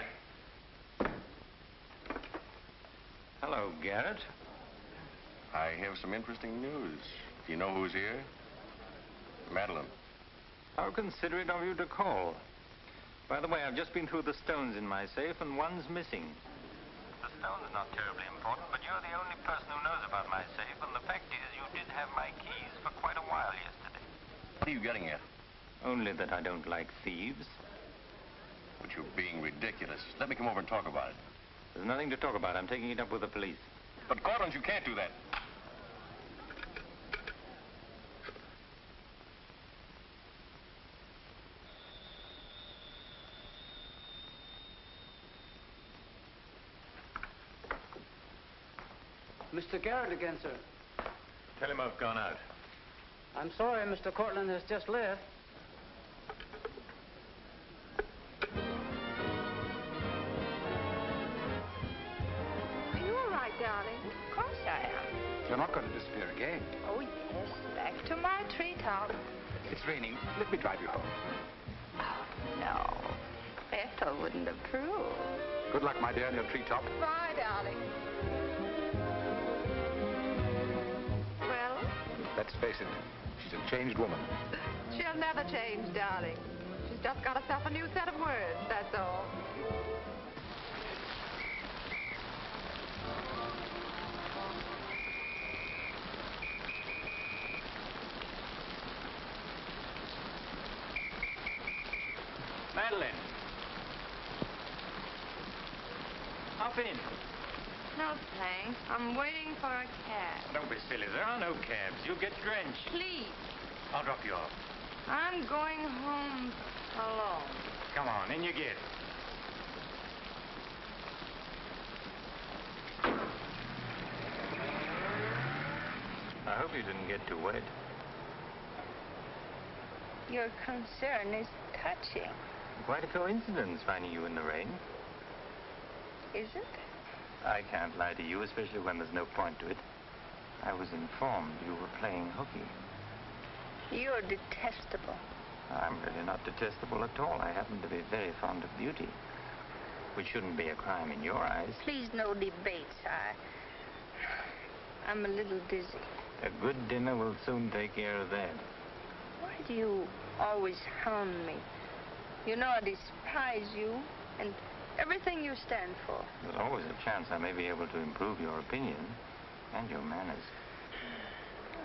Hello, Garrett. I have some interesting news. Do you know who's here? Madeleine. How considerate of you to call. By the way, I've just been through the stones in my safe, and one's missing. The stone's not terribly important, but you're the only person who knows about my safe, and the fact is you did have my keys for quite a while yesterday. What are you getting at? Only that I don't like thieves. But you're being ridiculous. Let me come over and talk about it. There's nothing to talk about. I'm taking it up with the police. But, Cortland, you can't do that. Mr. Garrett again, sir. Tell him I've gone out. I'm sorry, Mr. Cortland has just left. Are you all right, darling? Of course I am. You're not going to disappear again. Oh, yes. Back to my treetop. It's raining. Let me drive you home. Oh, no. Ethel wouldn't approve. Good luck, my dear, in your treetop. Bye, darling. Let's face it, she's a changed woman. she'll never change, darling. She's just got herself a new set of words, that's all. Madeleine. Hop in. Thanks. I'm waiting for a cab. Don't be silly. There are no cabs. You'll get drenched. Please. I'll drop you off. I'm going home alone. Come on, in you get. I hope you didn't get too wet. Your concern is touching. Quite a coincidence finding you in the rain. Is it? I can't lie to you, especially when there's no point to it. I was informed you were playing hooky. You're detestable. I'm really not detestable at all. I happen to be very fond of beauty. Which shouldn't be a crime in your eyes. Please, no debates. I. I'm a little dizzy. A good dinner will soon take care of that. Why do you always hound me? You know I despise you and everything you stand for. There's always a chance I may be able to improve your opinion and your manners.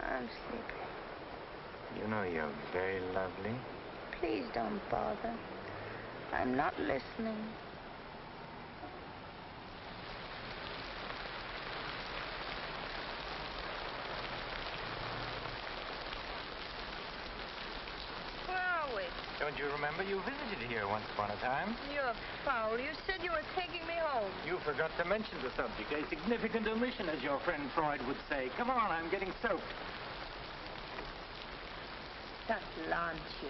I'm sleepy. You know you're very lovely. Please don't bother. I'm not listening. Where are we? Don't you remember you visited here once upon a time? You're foul. You said you were taking me home. You forgot to mention the subject. A significant omission, as your friend Freud would say. Come on, I'm getting soaked. That launch you.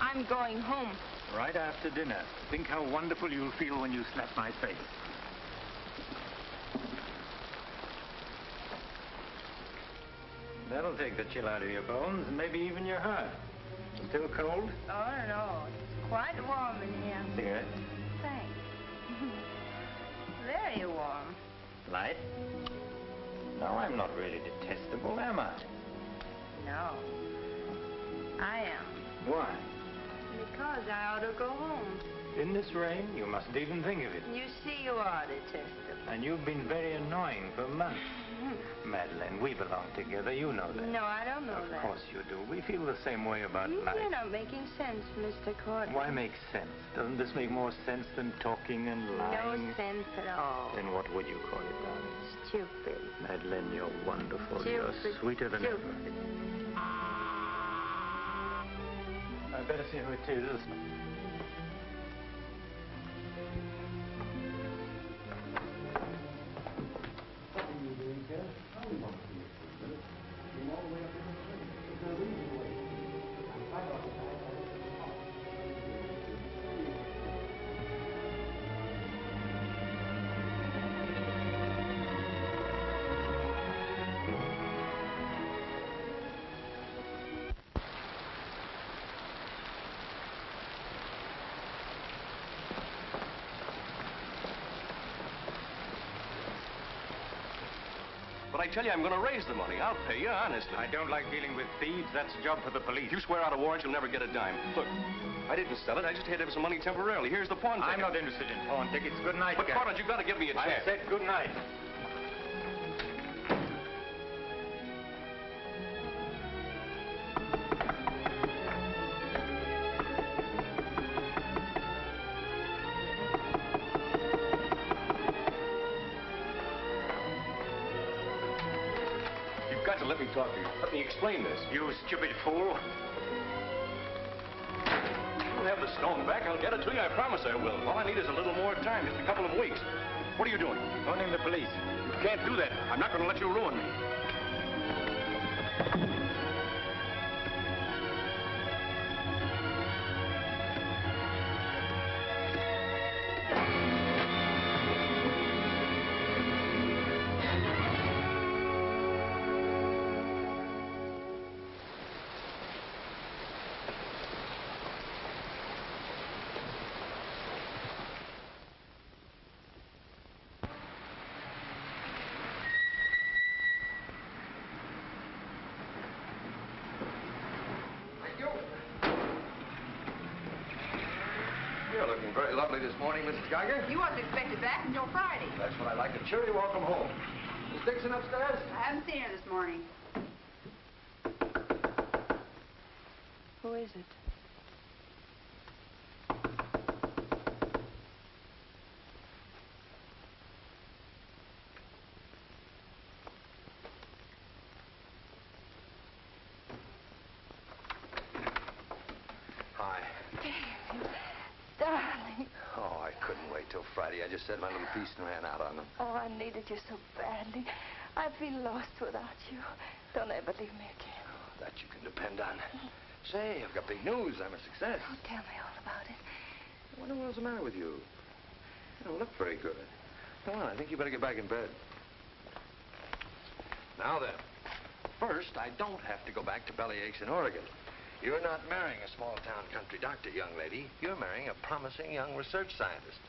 I'm going home. Right after dinner. Think how wonderful you'll feel when you slap my face. That'll take the chill out of your bones and maybe even your heart. Still cold? Oh, no. It's quite warm in here. Cigarette? Thanks. Very warm. Light? No, I'm not really detestable, am I? No. I am. Why? Because I ought to go home. In this rain, you mustn't even think of it. You see, you are detestable. And you've been very annoying for months. Mm-hmm. Madeleine, we belong together. You know that. No, I don't know of that. Of course you do. We feel the same way about mm, life. You're not making sense, Mr. Courtney. Why make sense? Doesn't this make more sense than talking and lying? No sense at all. Then what would you call it, darling? Stupid. Madeleine, you're wonderful. Stupid. You're sweeter than Stupid. ever. I'd better see who it is. 不能放，你们，你们。Tell you, I'm going to raise the money. I'll pay you, honestly. I don't like dealing with thieves. That's a job for the police. You swear out a warrant, you'll never get a dime. Look, I didn't sell it. I just had to have some money temporarily. Here's the pawn ticket. I'm not interested in pawn tickets. Good night, But. Carter, you've got to give me a chance. I said good night. Explain this. You stupid fool. You'll have the stone back. I'll get it to you. I promise I will. All I need is a little more time, just a couple of weeks. What are you doing? Phoning the police. You can't do that. I'm not going to let you ruin me. Mrs. Geiger. You wasn't expected back until Friday. That's what I like. A cheery welcome home. Miss Dixon upstairs? I haven't seen her this morning. Who is it? Hi. Darling. Oh, I couldn't wait till Friday. I just said my little piece and ran out on them. Oh, I needed you so badly. I feel lost without you. Don't ever leave me again. Oh, That you can depend on. Say, I've got big news. I'm a success. Oh, tell me all about it. I wonder what's the matter with you. You don't look very good. Come on, I think you better get back in bed. Now then, first, I don't have to go back to Bellyaches in Oregon. You're not marrying a small-town country doctor, young lady. You're marrying a promising young research scientist.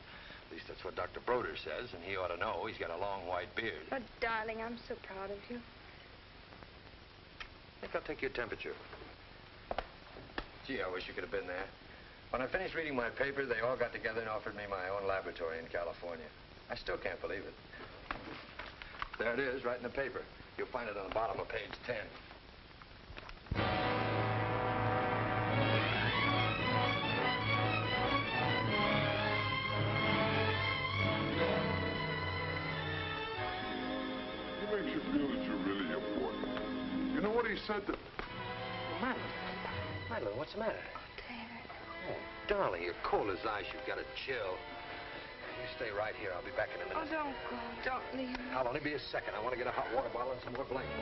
Least that's what Dr. Broder says, and he ought to know. He's got a long white beard. But, darling, I'm so proud of you. I think I'll take your temperature. Gee, I wish you could have been there. When I finished reading my paper, they all got together and offered me my own laboratory in California. I still can't believe it. There it is, right in the paper. You'll find it on the bottom of page 10. You know what he said to... Madeleine. Madeleine, what's the matter? Oh, David. Oh, darling, you're cold as ice. You've got a chill. You stay right here. I'll be back in a minute. Oh, don't go. Don't leave me. I'll only be a second. I want to get a hot water bottle and some more blankets.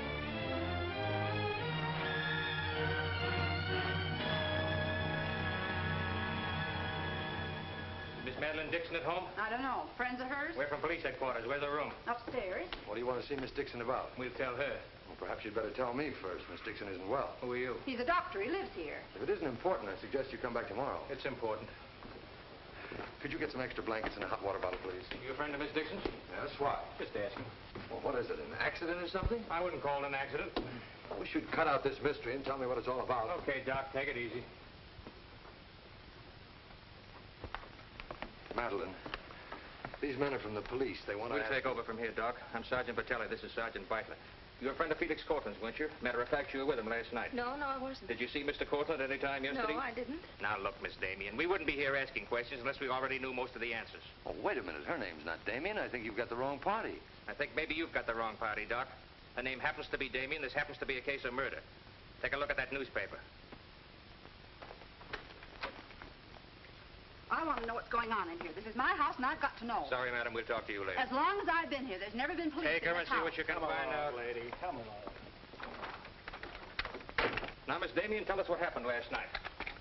Miss Madeleine Dixon at home? I don't know. Friends of hers? We're from police headquarters. Where's the room? Upstairs. What do you want to see Miss Dixon about? We'll tell her. Well, perhaps you'd better tell me first. Miss Dixon isn't well. Who are you? He's a doctor. He lives here. If it isn't important, I suggest you come back tomorrow. It's important. Could you get some extra blankets and a hot water bottle, please? You a friend of Miss Dixon's? Yes, why? Just asking. Well, what is it, an accident or something? I wouldn't call it an accident. We should cut out this mystery and tell me what it's all about. Okay, Doc, take it easy. Madeleine, these men are from the police. They want to... We'll take over from here, Doc. I'm Sergeant Patelli. This is Sergeant Beitler. You're a friend of Felix Cortland's, weren't you? Matter of fact, you were with him last night. No, no, I wasn't. Did you see Mr. Cortland any time yesterday? No, I didn't. Now, look, Miss Damien, we wouldn't be here asking questions unless we already knew most of the answers. Oh, wait a minute. Her name's not Damien. I think you've got the wrong party. I think maybe you've got the wrong party, Doc. Her name happens to be Damien. This happens to be a case of murder. Take a look at that newspaper. I want to know what's going on in here. This is my house, and I've got to know. Sorry, madam. We'll talk to you later. As long as I've been here, there's never been police Take in her this and see what you can Come find along, out. lady. Come along. Now, Miss Damien, tell us what happened last night.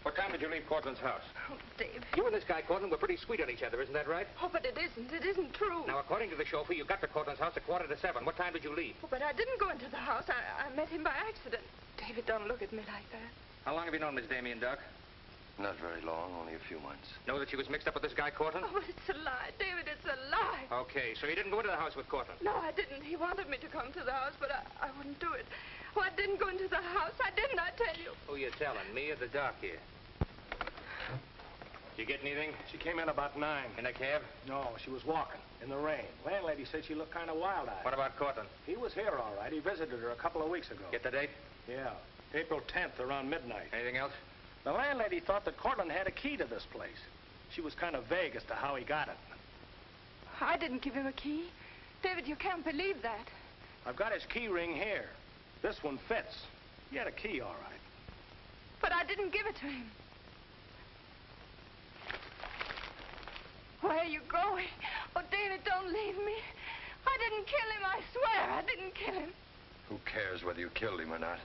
What time did you leave Cortland's house? Oh, Dave. You and this guy, Cortland, were pretty sweet on each other, isn't that right? Oh, but it isn't. It isn't true. Now, according to the chauffeur, you got to Cortland's house at quarter to seven. What time did you leave? Oh, but I didn't go into the house. I, I met him by accident. David, don't look at me like that. How long have you known Miss Damien, Doc? Not very long, only a few months. Know that she was mixed up with this guy, Cortland? Oh, but it's a lie. David, it's a lie. Okay, so you didn't go into the house with Cortland? No, I didn't. He wanted me to come to the house, but I, I wouldn't do it. Oh, I didn't go into the house. I didn't, I tell you. Who you telling, me or the doc here? Did you get anything? She came in about nine. In a cab? No, she was walking in the rain. Landlady said she looked kind of wild-eyed. What about Cortland? He was here, all right. He visited her a couple of weeks ago. Get the date? Yeah, April 10th, around midnight. Anything else? The landlady thought that Cortland had a key to this place. She was kind of vague as to how he got it. I didn't give him a key. David, you can't believe that. I've got his key ring here. This one fits. He had a key, all right. But I didn't give it to him. Where are you going? Oh, David, don't leave me. I didn't kill him, I swear. I didn't kill him. Who cares whether you killed him or not?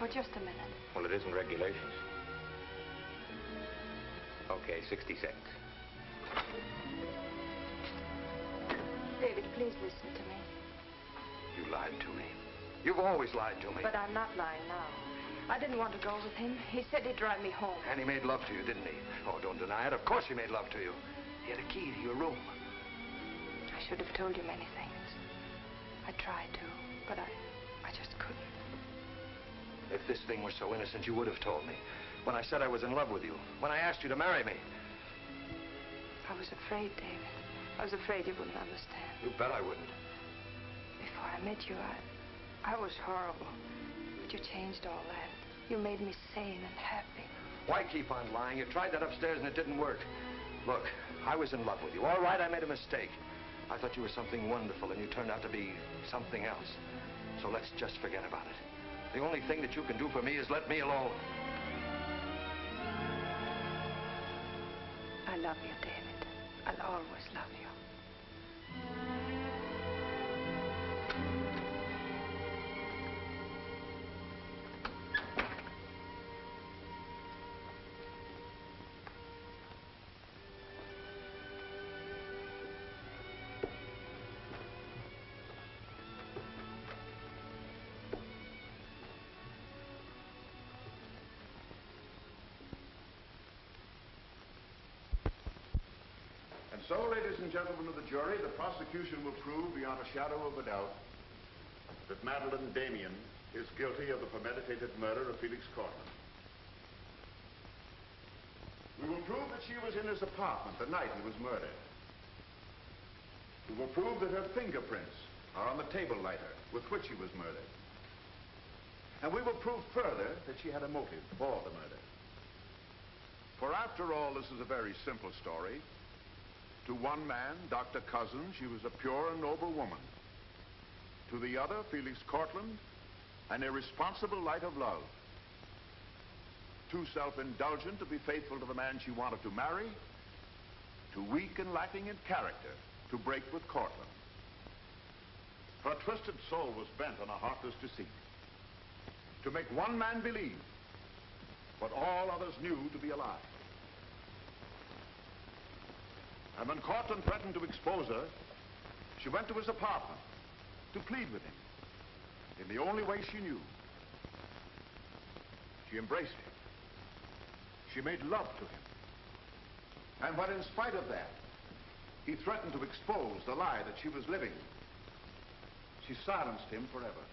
For just a minute? Well, it isn't regulations. Okay, 60 seconds. David, please listen to me. You lied to me. You've always lied to me. But I'm not lying now. I didn't want to go with him. He said he'd drive me home. And he made love to you, didn't he? Oh, don't deny it. Of course he made love to you. He had a key to your room. I should have told you many things. I tried to, but I, I just couldn't. If this thing were so innocent, you would have told me. When I said I was in love with you. When I asked you to marry me. I was afraid, David. I was afraid you wouldn't understand. You bet I wouldn't. Before I met you, I, I was horrible. But you changed all that. You made me sane and happy. Why keep on lying? You tried that upstairs and it didn't work. Look, I was in love with you. All right, I made a mistake. I thought you were something wonderful, and you turned out to be something else. So let's just forget about it. The only thing that you can do for me is let me alone. I love you, David. I'll always love you. So, ladies and gentlemen of the jury, the prosecution will prove beyond a shadow of a doubt that Madeleine Damien is guilty of the premeditated murder of Felix Cortland. We will prove that she was in his apartment the night he was murdered. We will prove that her fingerprints are on the table lighter with which he was murdered. And we will prove further that she had a motive for the murder. For after all, this is a very simple story. To one man, Dr. Cousins, she was a pure and noble woman. To the other, Felix Cortland, an irresponsible light of love. Too self-indulgent to be faithful to the man she wanted to marry. Too weak and lacking in character to break with Cortland. Her twisted soul was bent on a heartless deceit. To make one man believe what all others knew to be a lie. And when Cortland threatened to expose her, she went to his apartment to plead with him in the only way she knew. She embraced him. She made love to him. And when in spite of that, he threatened to expose the lie that she was living, she silenced him forever.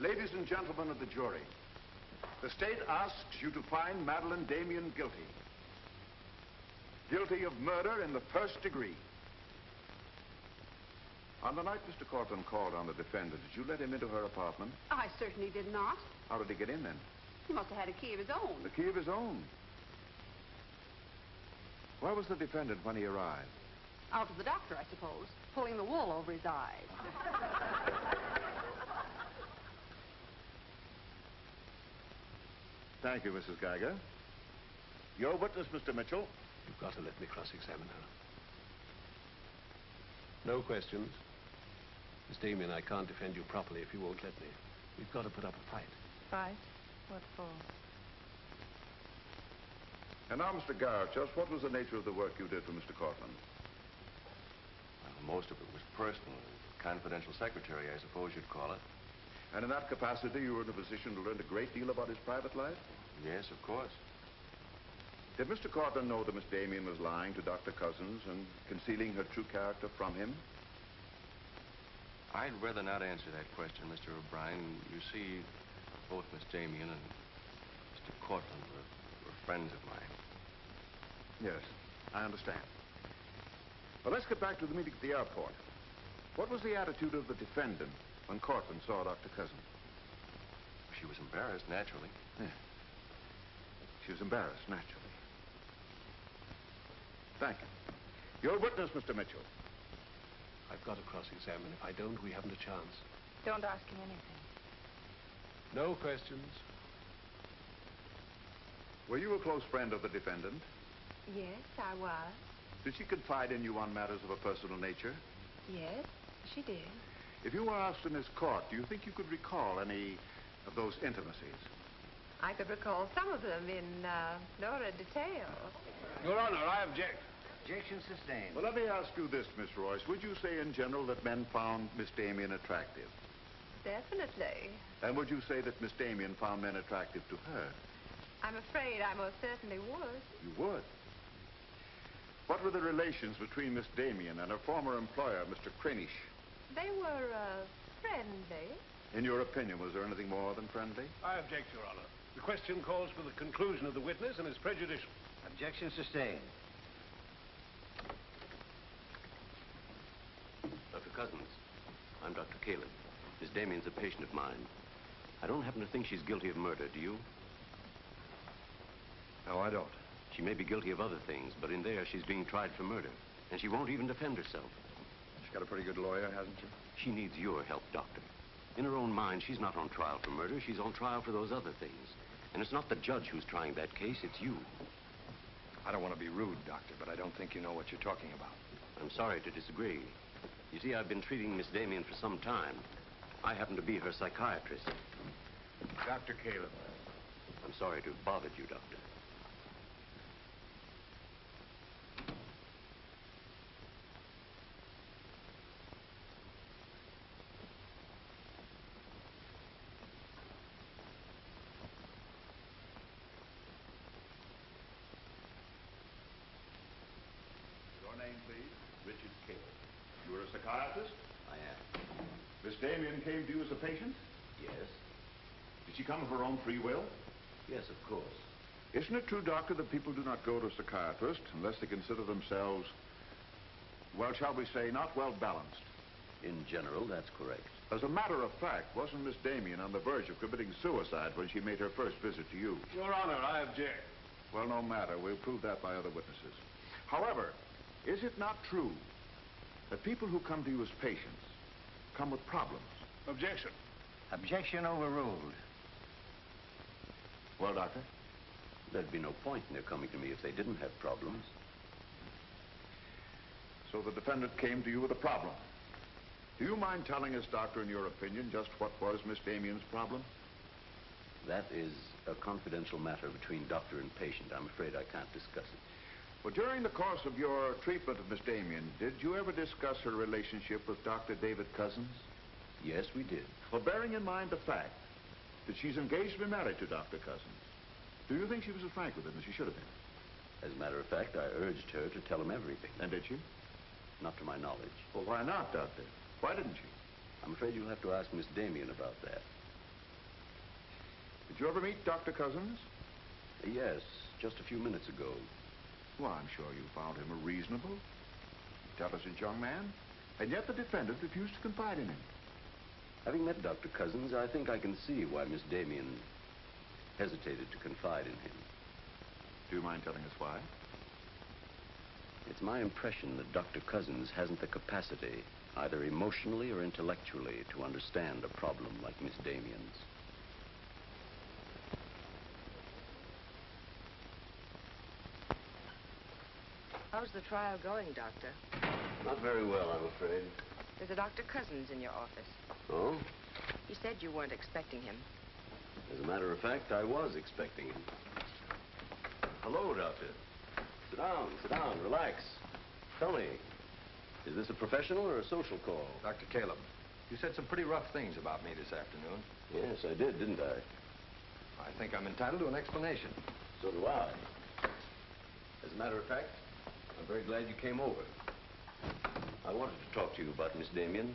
Ladies and gentlemen of the jury, the state asks you to find Madeleine Damien guilty guilty of murder in the first degree. On the night Mr. Cortland called on the defendant, did you let him into her apartment? I certainly did not. How did he get in then? He must have had a key of his own. The key of his own. Where was the defendant when he arrived? Out with the doctor, I suppose, pulling the wool over his eyes. Thank you, Mrs. Geiger. Your witness, Mr. Mitchell. You've got to let me cross-examine her. No questions. Miss Damien, I can't defend you properly if you won't let me. We've got to put up a fight. Fight? What for? And now, Mr. Garrett, just what was the nature of the work you did for Mr. Cortland? Well, most of it was personal. Confidential secretary, I suppose you'd call it. And in that capacity, you were in a position to learn a great deal about his private life? Yes, of course. Did Mr. Cortland know that Miss Damien was lying to Dr. Cousins and concealing her true character from him? I'd rather not answer that question, Mr. O'Brien. You see, both Miss Damien and Mr. Cortland were, were friends of mine. Yes, I understand. Well, let's get back to the meeting at the airport. What was the attitude of the defendant when Cortland saw Dr. Cousins? She was embarrassed, naturally. Yeah. She was embarrassed, naturally. Thank you. Your witness, Mr. Mitchell. I've got to cross-examine. If I don't, we haven't a chance. Don't ask him anything. No questions. Were you a close friend of the defendant? Yes, I was. Did she confide in you on matters of a personal nature? Yes, she did. If you were asked in this court, do you think you could recall any of those intimacies? I could recall some of them in uh, no detail. Your Honor, I object. Objection sustained. Well, let me ask you this, Miss Royce. Would you say in general that men found Miss Damien attractive? Definitely. And would you say that Miss Damien found men attractive to her? I'm afraid I most certainly would. You would. What were the relations between Miss Damien and her former employer, Mr. Cranish? They were uh, friendly. In your opinion, was there anything more than friendly? I object, Your Honor. The question calls for the conclusion of the witness and is prejudicial. Objection sustained. Cousins, I'm Dr. Caleb. Miss Damien's a patient of mine. I don't happen to think she's guilty of murder, do you? No, I don't. She may be guilty of other things, but in there she's being tried for murder. And she won't even defend herself. She's got a pretty good lawyer, hasn't she? She needs your help, Doctor. In her own mind, she's not on trial for murder. She's on trial for those other things. And it's not the judge who's trying that case, it's you. I don't want to be rude, Doctor, but I don't think you know what you're talking about. I'm sorry to disagree. You see, I've been treating Miss Damien for some time. I happen to be her psychiatrist. Dr. Caleb. I'm sorry to have bothered you, Doctor. Your name, please? Richard Caleb. You are a psychiatrist? I am. Miss Damien came to you as a patient? Yes? Did she come of her own free will? Yes, of course. Isn't it true, Doctor, that people do not go to a psychiatrist unless they consider themselves, well, shall we say, not well balanced? In general, that's correct. As a matter of fact, wasn't Miss Damien on the verge of committing suicide when she made her first visit to you? Your Honor, I object. Well, no matter. We'll prove that by other witnesses. However, is it not true that people who come to you as patients come with problems? Objection. Objection overruled. Well, Doctor? There'd be no point in their coming to me if they didn't have problems. So the defendant came to you with a problem. Do you mind telling us, Doctor, in your opinion, just what was Miss Damien's problem? That is a confidential matter between doctor and patient. I'm afraid I can't discuss it. Well, during the course of your treatment of Miss Damien, did you ever discuss her relationship with Dr. David Cousins? Yes, we did. Well, bearing in mind the fact that she's engaged to be married to Dr. Cousins, do you think she was as frank with him as she should have been? As a matter of fact, I urged her to tell him everything. And did she? Not to my knowledge. Well, why not, Doctor? Why didn't she? I'm afraid you'll have to ask Miss Damien about that. Did you ever meet Dr. Cousins? Yes, just a few minutes ago. Well, I'm sure you found him a reasonable, intelligent young man, and yet the defendant refused to confide in him. Having met Dr. Cousins, I think I can see why Miss Damien hesitated to confide in him. Do you mind telling us why? It's my impression that Dr. Cousins hasn't the capacity, either emotionally or intellectually, to understand a problem like Miss Damien's. How's the trial going, Doctor? Not very well, I'm afraid. There's a Dr. Cousins in your office. Oh? He said you weren't expecting him. As a matter of fact, I was expecting him. Hello, Doctor. Sit down, sit down, relax. Tell me, is this a professional or a social call? Dr. Caleb, you said some pretty rough things about me this afternoon. Yes, I did, didn't I? I think I'm entitled to an explanation. So do I. As a matter of fact, I'm very glad you came over. I wanted to talk to you about Miss Damien.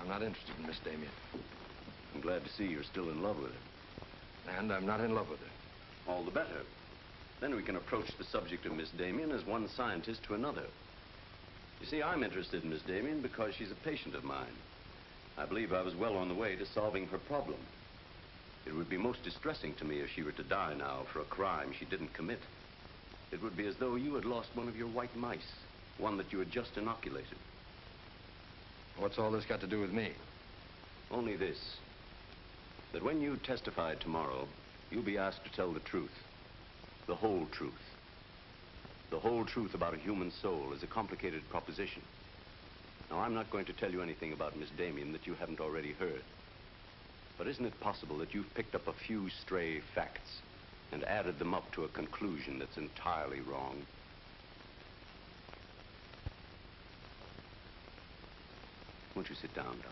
I'm not interested in Miss Damien. I'm glad to see you're still in love with her. And I'm not in love with her. All the better. Then we can approach the subject of Miss Damien as one scientist to another. You see, I'm interested in Miss Damien because she's a patient of mine. I believe I was well on the way to solving her problem. It would be most distressing to me if she were to die now for a crime she didn't commit. It would be as though you had lost one of your white mice, one that you had just inoculated. What's all this got to do with me? Only this that when you testify tomorrow, you'll be asked to tell the truth. The whole truth. The whole truth about a human soul is a complicated proposition. Now, I'm not going to tell you anything about Miss Damien that you haven't already heard. But isn't it possible that you've picked up a few stray facts and added them up to a conclusion that's entirely wrong? Won't you sit down, Doctor?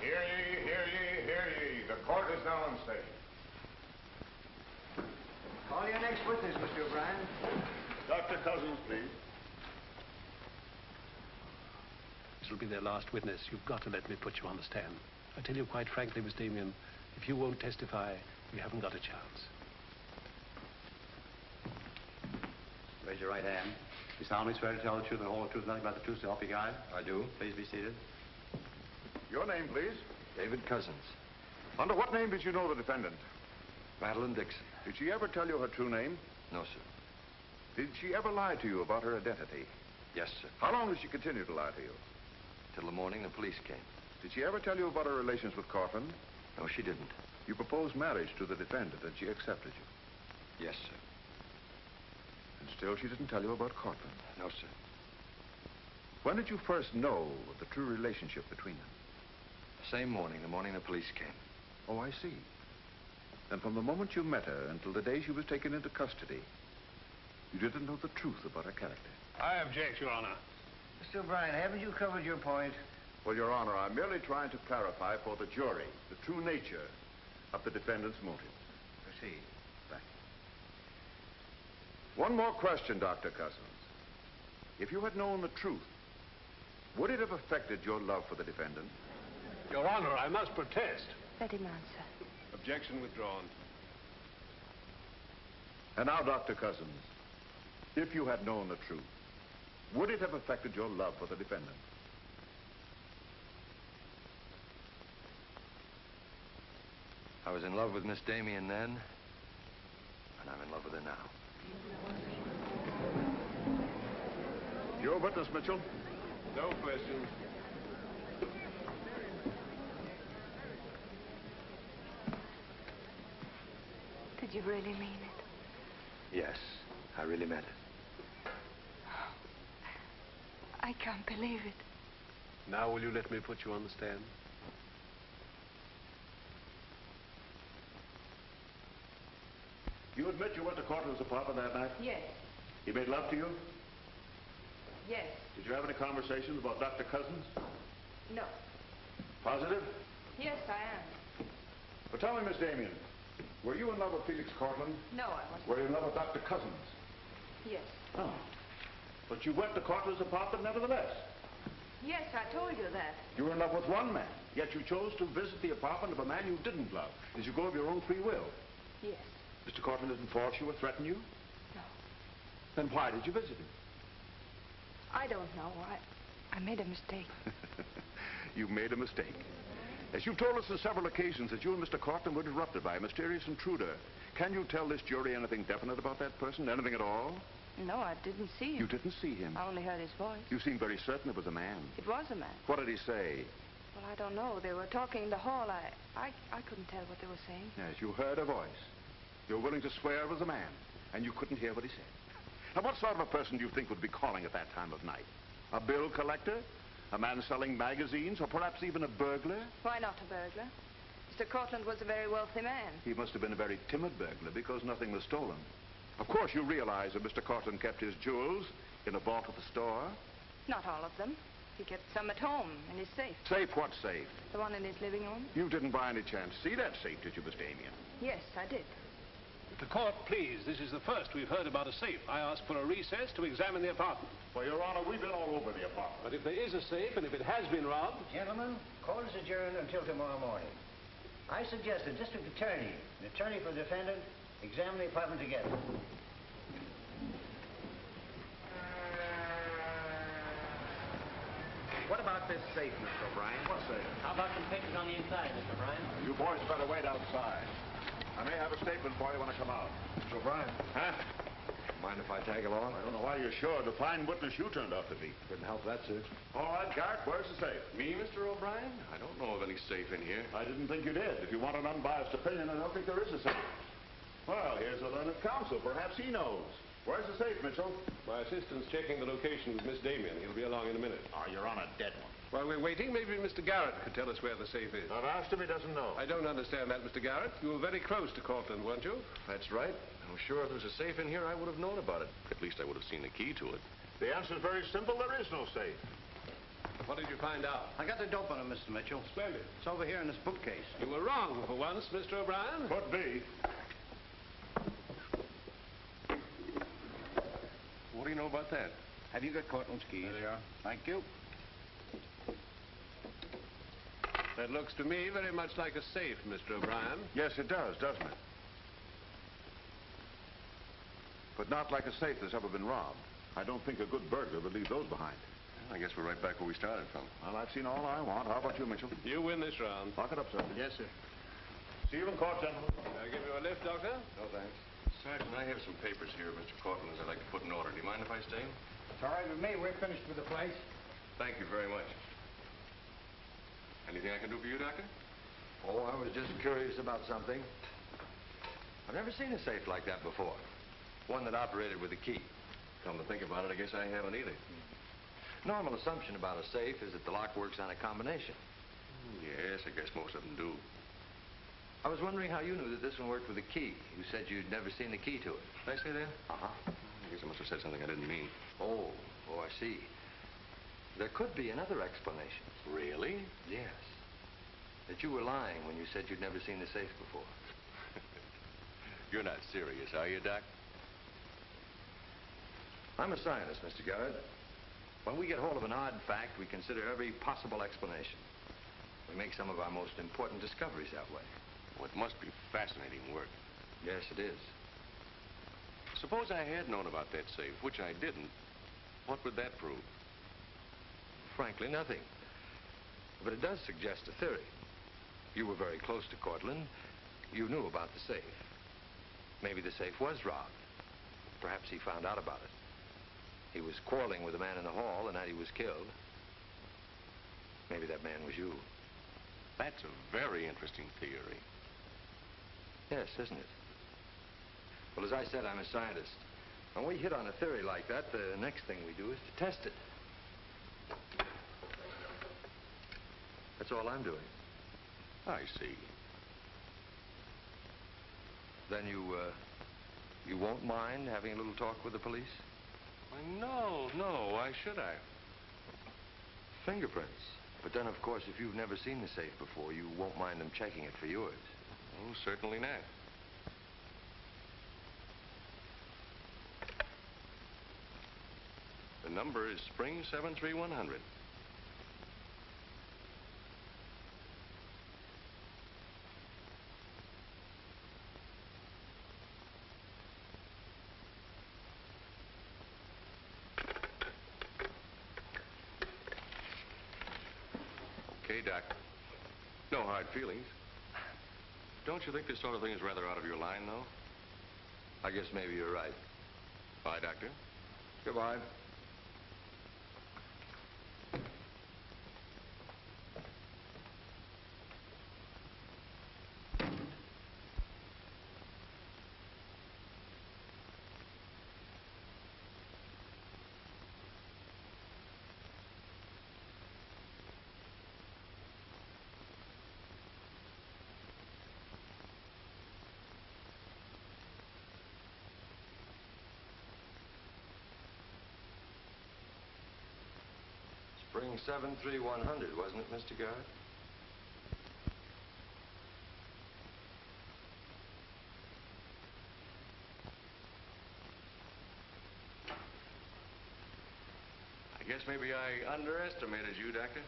Hear ye, hear ye, hear ye. The court is now in session. Call your next witness, Mr. O'Brien. Dr. Cousins, please. This'll be their last witness. You've got to let me put you on the stand. I tell you quite frankly, Miss Damien, if you won't testify, we haven't got a chance. Raise your right hand. You solemnly swear to tell the truth the whole truth, nothing but the truth, so help you God? I do. Please be seated. Your name, please. David Cousins. Under what name did you know the defendant? Madeleine Dixon. Did she ever tell you her true name? No, sir. Did she ever lie to you about her identity? Yes, sir. How long did she continue to lie to you? Till the morning the police came. Did she ever tell you about her relations with Cortland? No, she didn't. You proposed marriage to the defendant and she accepted you. Yes, sir. And still she didn't tell you about Cortland. No, sir. When did you first know of the true relationship between them? The same morning, the morning the police came. Oh, I see. Then from the moment you met her until the day she was taken into custody, you didn't know the truth about her character. I object, Your Honor. Mr. O'Brien, haven't you covered your point? Well, Your Honor, I'm merely trying to clarify for the jury the true nature of the defendant's motive. Proceed. Thank you. One more question, Dr. Cousins. If you had known the truth, would it have affected your love for the defendant? Your Honor, I must protest. Let him answer. Objection withdrawn. And now, Dr. Cousins, if you had known the truth, would it have affected your love for the defendant? I was in love with Miss Damien then, and I'm in love with her now. Your witness, Mitchell. No questions. Did you really mean it? Yes, I really meant it. I can't believe it. Now will you let me put you on the stand? You admit you went to Cortland's apartment that night? Yes. He made love to you? Yes. Did you have any conversations about Dr. Cousins? No. Positive? Yes, I am. But tell me, Miss Damien, were you in love with Felix Cortland? No, I wasn't. Were you in love with Dr. Cousins? Yes. Oh. But you went to Cortland's apartment nevertheless. Yes, I told you that. You were in love with one man, yet you chose to visit the apartment of a man you didn't love. Did you go of your own free will? Yes. Mr. Cortland didn't force you or threaten you? No. Then why did you visit him? I don't know. I, I made a mistake. you made a mistake. As you've told us on several occasions that you and Mr. Cortland were interrupted by a mysterious intruder. Can you tell this jury anything definite about that person? Anything at all? No, I didn't see him. You didn't see him? I only heard his voice. You seem very certain it was a man. It was a man. What did he say? Well, I don't know. They were talking in the hall. I, I, I couldn't tell what they were saying. Yes, you heard a voice. You're willing to swear it was a man, and you couldn't hear what he said. Now, what sort of a person do you think would be calling at that time of night? A bill collector? A man selling magazines? Or perhaps even a burglar? Why not a burglar? Mr. Cortland was a very wealthy man. He must have been a very timid burglar because nothing was stolen. Of course, you realize that Mr. Cortland kept his jewels in a vault at the store. Not all of them. He kept some at home in his safe. Safe what safe? The one in his living room? You didn't by any chance see that safe, did you, Miss Damien? Yes, I did. The court, please. This is the first we've heard about a safe. I ask for a recess to examine the apartment. Well, Your Honor, we've been all over the apartment. But if there is a safe, and if it has been robbed... Gentlemen, court is adjourned until tomorrow morning. I suggest the district attorney, the attorney for the defendant, examine the apartment together. What about this safe, Mr. O'Brien? What safe? How about some pictures on the inside, Mr. Bryan? You boys better wait outside. I may have a statement for you when I come out. Mr. O'Brien. Huh? Mind if I tag along? I don't know why you're sure. The fine witness you turned out to be. Couldn't help that, sir. All right, Garrett, where's the safe? Me, Mr. O'Brien? I don't know of any safe in here. I didn't think you did. If you want an unbiased opinion, I don't think there is a safe. Well, here's a learned counsel. Perhaps he knows. Where's the safe, Mitchell? My assistant's checking the location with Miss Damien. He'll be along in a minute. Oh, you're on a dead one. While we're waiting, maybe Mr. Garrett could tell us where the safe is. I've asked him, he doesn't know. I don't understand that, Mr. Garrett. You were very close to Cortland, weren't you? That's right. I'm sure if there was a safe in here, I would have known about it. At least I would have seen the key to it. The answer's very simple. There is no safe. What did you find out? I got the dope on it, Mr. Mitchell. Splendid. It's over here in this bookcase. You were wrong for once, Mr. O'Brien. Could be. What do you know about that? Have you got Cortland's keys? There they are. Thank you. That looks to me very much like a safe, Mr. O'Brien. Yes, it does, doesn't it? But not like a safe that's ever been robbed. I don't think a good burglar would leave those behind. I guess we're right back where we started from. Well, I've seen all I want. How about you, Mitchell? You win this round. Lock it up, sir. Yes, sir. See you in court, gentlemen. Can I give you a lift, Doctor? No, thanks. Sergeant, I have some papers here, Mr. Cortland, I'd like to put in order. Do you mind if I stay? It's all right with me. We're finished with the place. Thank you very much. Anything I can do for you, Doctor? Oh, I was just curious about something. I've never seen a safe like that before. One that operated with a key. Come to think about it, I guess I haven't either. Normal assumption about a safe is that the lock works on a combination. Yes, I guess most of them do. I was wondering how you knew that this one worked with a key. You said you'd never seen the key to it. Did I say that? Uh-huh. I guess I must have said something I didn't mean. Oh, oh, I see. There could be another explanation. Really? Yes. That you were lying when you said you'd never seen the safe before. You're not serious, are you, Doc? I'm a scientist, Mr. Garrett. When we get hold of an odd fact, we consider every possible explanation. We make some of our most important discoveries that way. Well, it must be fascinating work. Yes, it is. Suppose I had known about that safe, which I didn't. What would that prove? Frankly, nothing. But it does suggest a theory. You were very close to Cortland. You knew about the safe. Maybe the safe was robbed. Perhaps he found out about it. He was quarreling with a man in the hall the night he was killed. Maybe that man was you. That's a very interesting theory. Yes, isn't it? Well, as I said, I'm a scientist. When we hit on a theory like that, the next thing we do is to test it. That's all I'm doing. I see. Then you, uh, you won't mind having a little talk with the police? Why, no, no. Why should I? Fingerprints. But then, of course, if you've never seen the safe before, you won't mind them checking it for yours. Oh, certainly not. The number is Spring 73100. Okay, Doc. No hard feelings. Don't you think this sort of thing is rather out of your line, though? I guess maybe you're right. Bye, Doctor. Goodbye. Spring 73100, wasn't it, Mr. Garrett? I guess maybe I underestimated you, Doctor.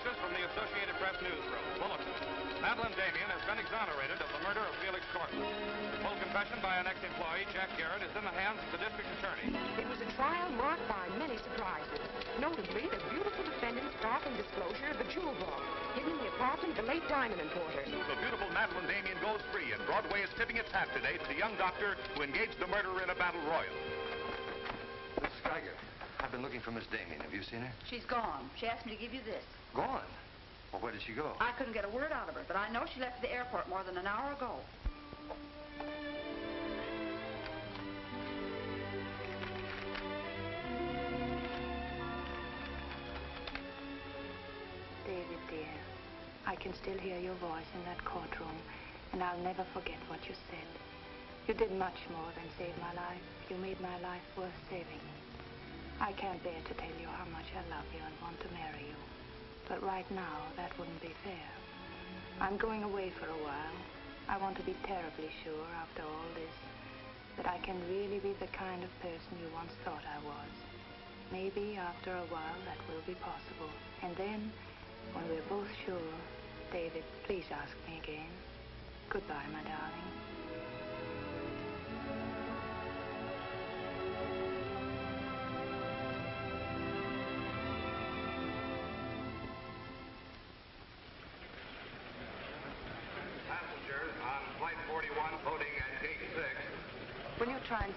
News flashes from the Associated Press newsroom. Bulletin. Madeleine Damien has been exonerated of the murder of Felix Cortland. Full confession by an ex-employee, Jack Garrett, is in the hands of the district attorney. It was a trial marked by many surprises. Notably, the beautiful defendant's startling disclosure of the jewel vault hidden in the apartment of the late diamond importer. The beautiful Madeleine Damien goes free, and Broadway is tipping its hat today to the young doctor who engaged the murderer in a battle royal. Mrs. Geiger, I've been looking for Miss Damien. Have you seen her? She's gone. She asked me to give you this. Gone? Well, where did she go? I couldn't get a word out of her, but I know she left the airport more than an hour ago. David, dear, I can still hear your voice in that courtroom, and I'll never forget what you said. You did much more than save my life. You made my life worth saving. I can't bear to tell you how much I love you and want to marry you. But right now, that wouldn't be fair. I'm going away for a while. I want to be terribly sure, after all this, that I can really be the kind of person you once thought I was. Maybe after a while that will be possible. And then, when we're both sure, David, please ask me again. Goodbye, my darling.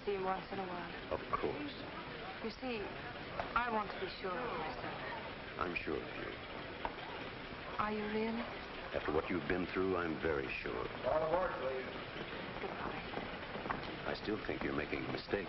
See him once in a while? Of course. You see, I want to be sure of myself. I'm sure of you. Are you really? After what you've been through, I'm very sure. All aboard, please. Goodbye. I still think you're making a mistake.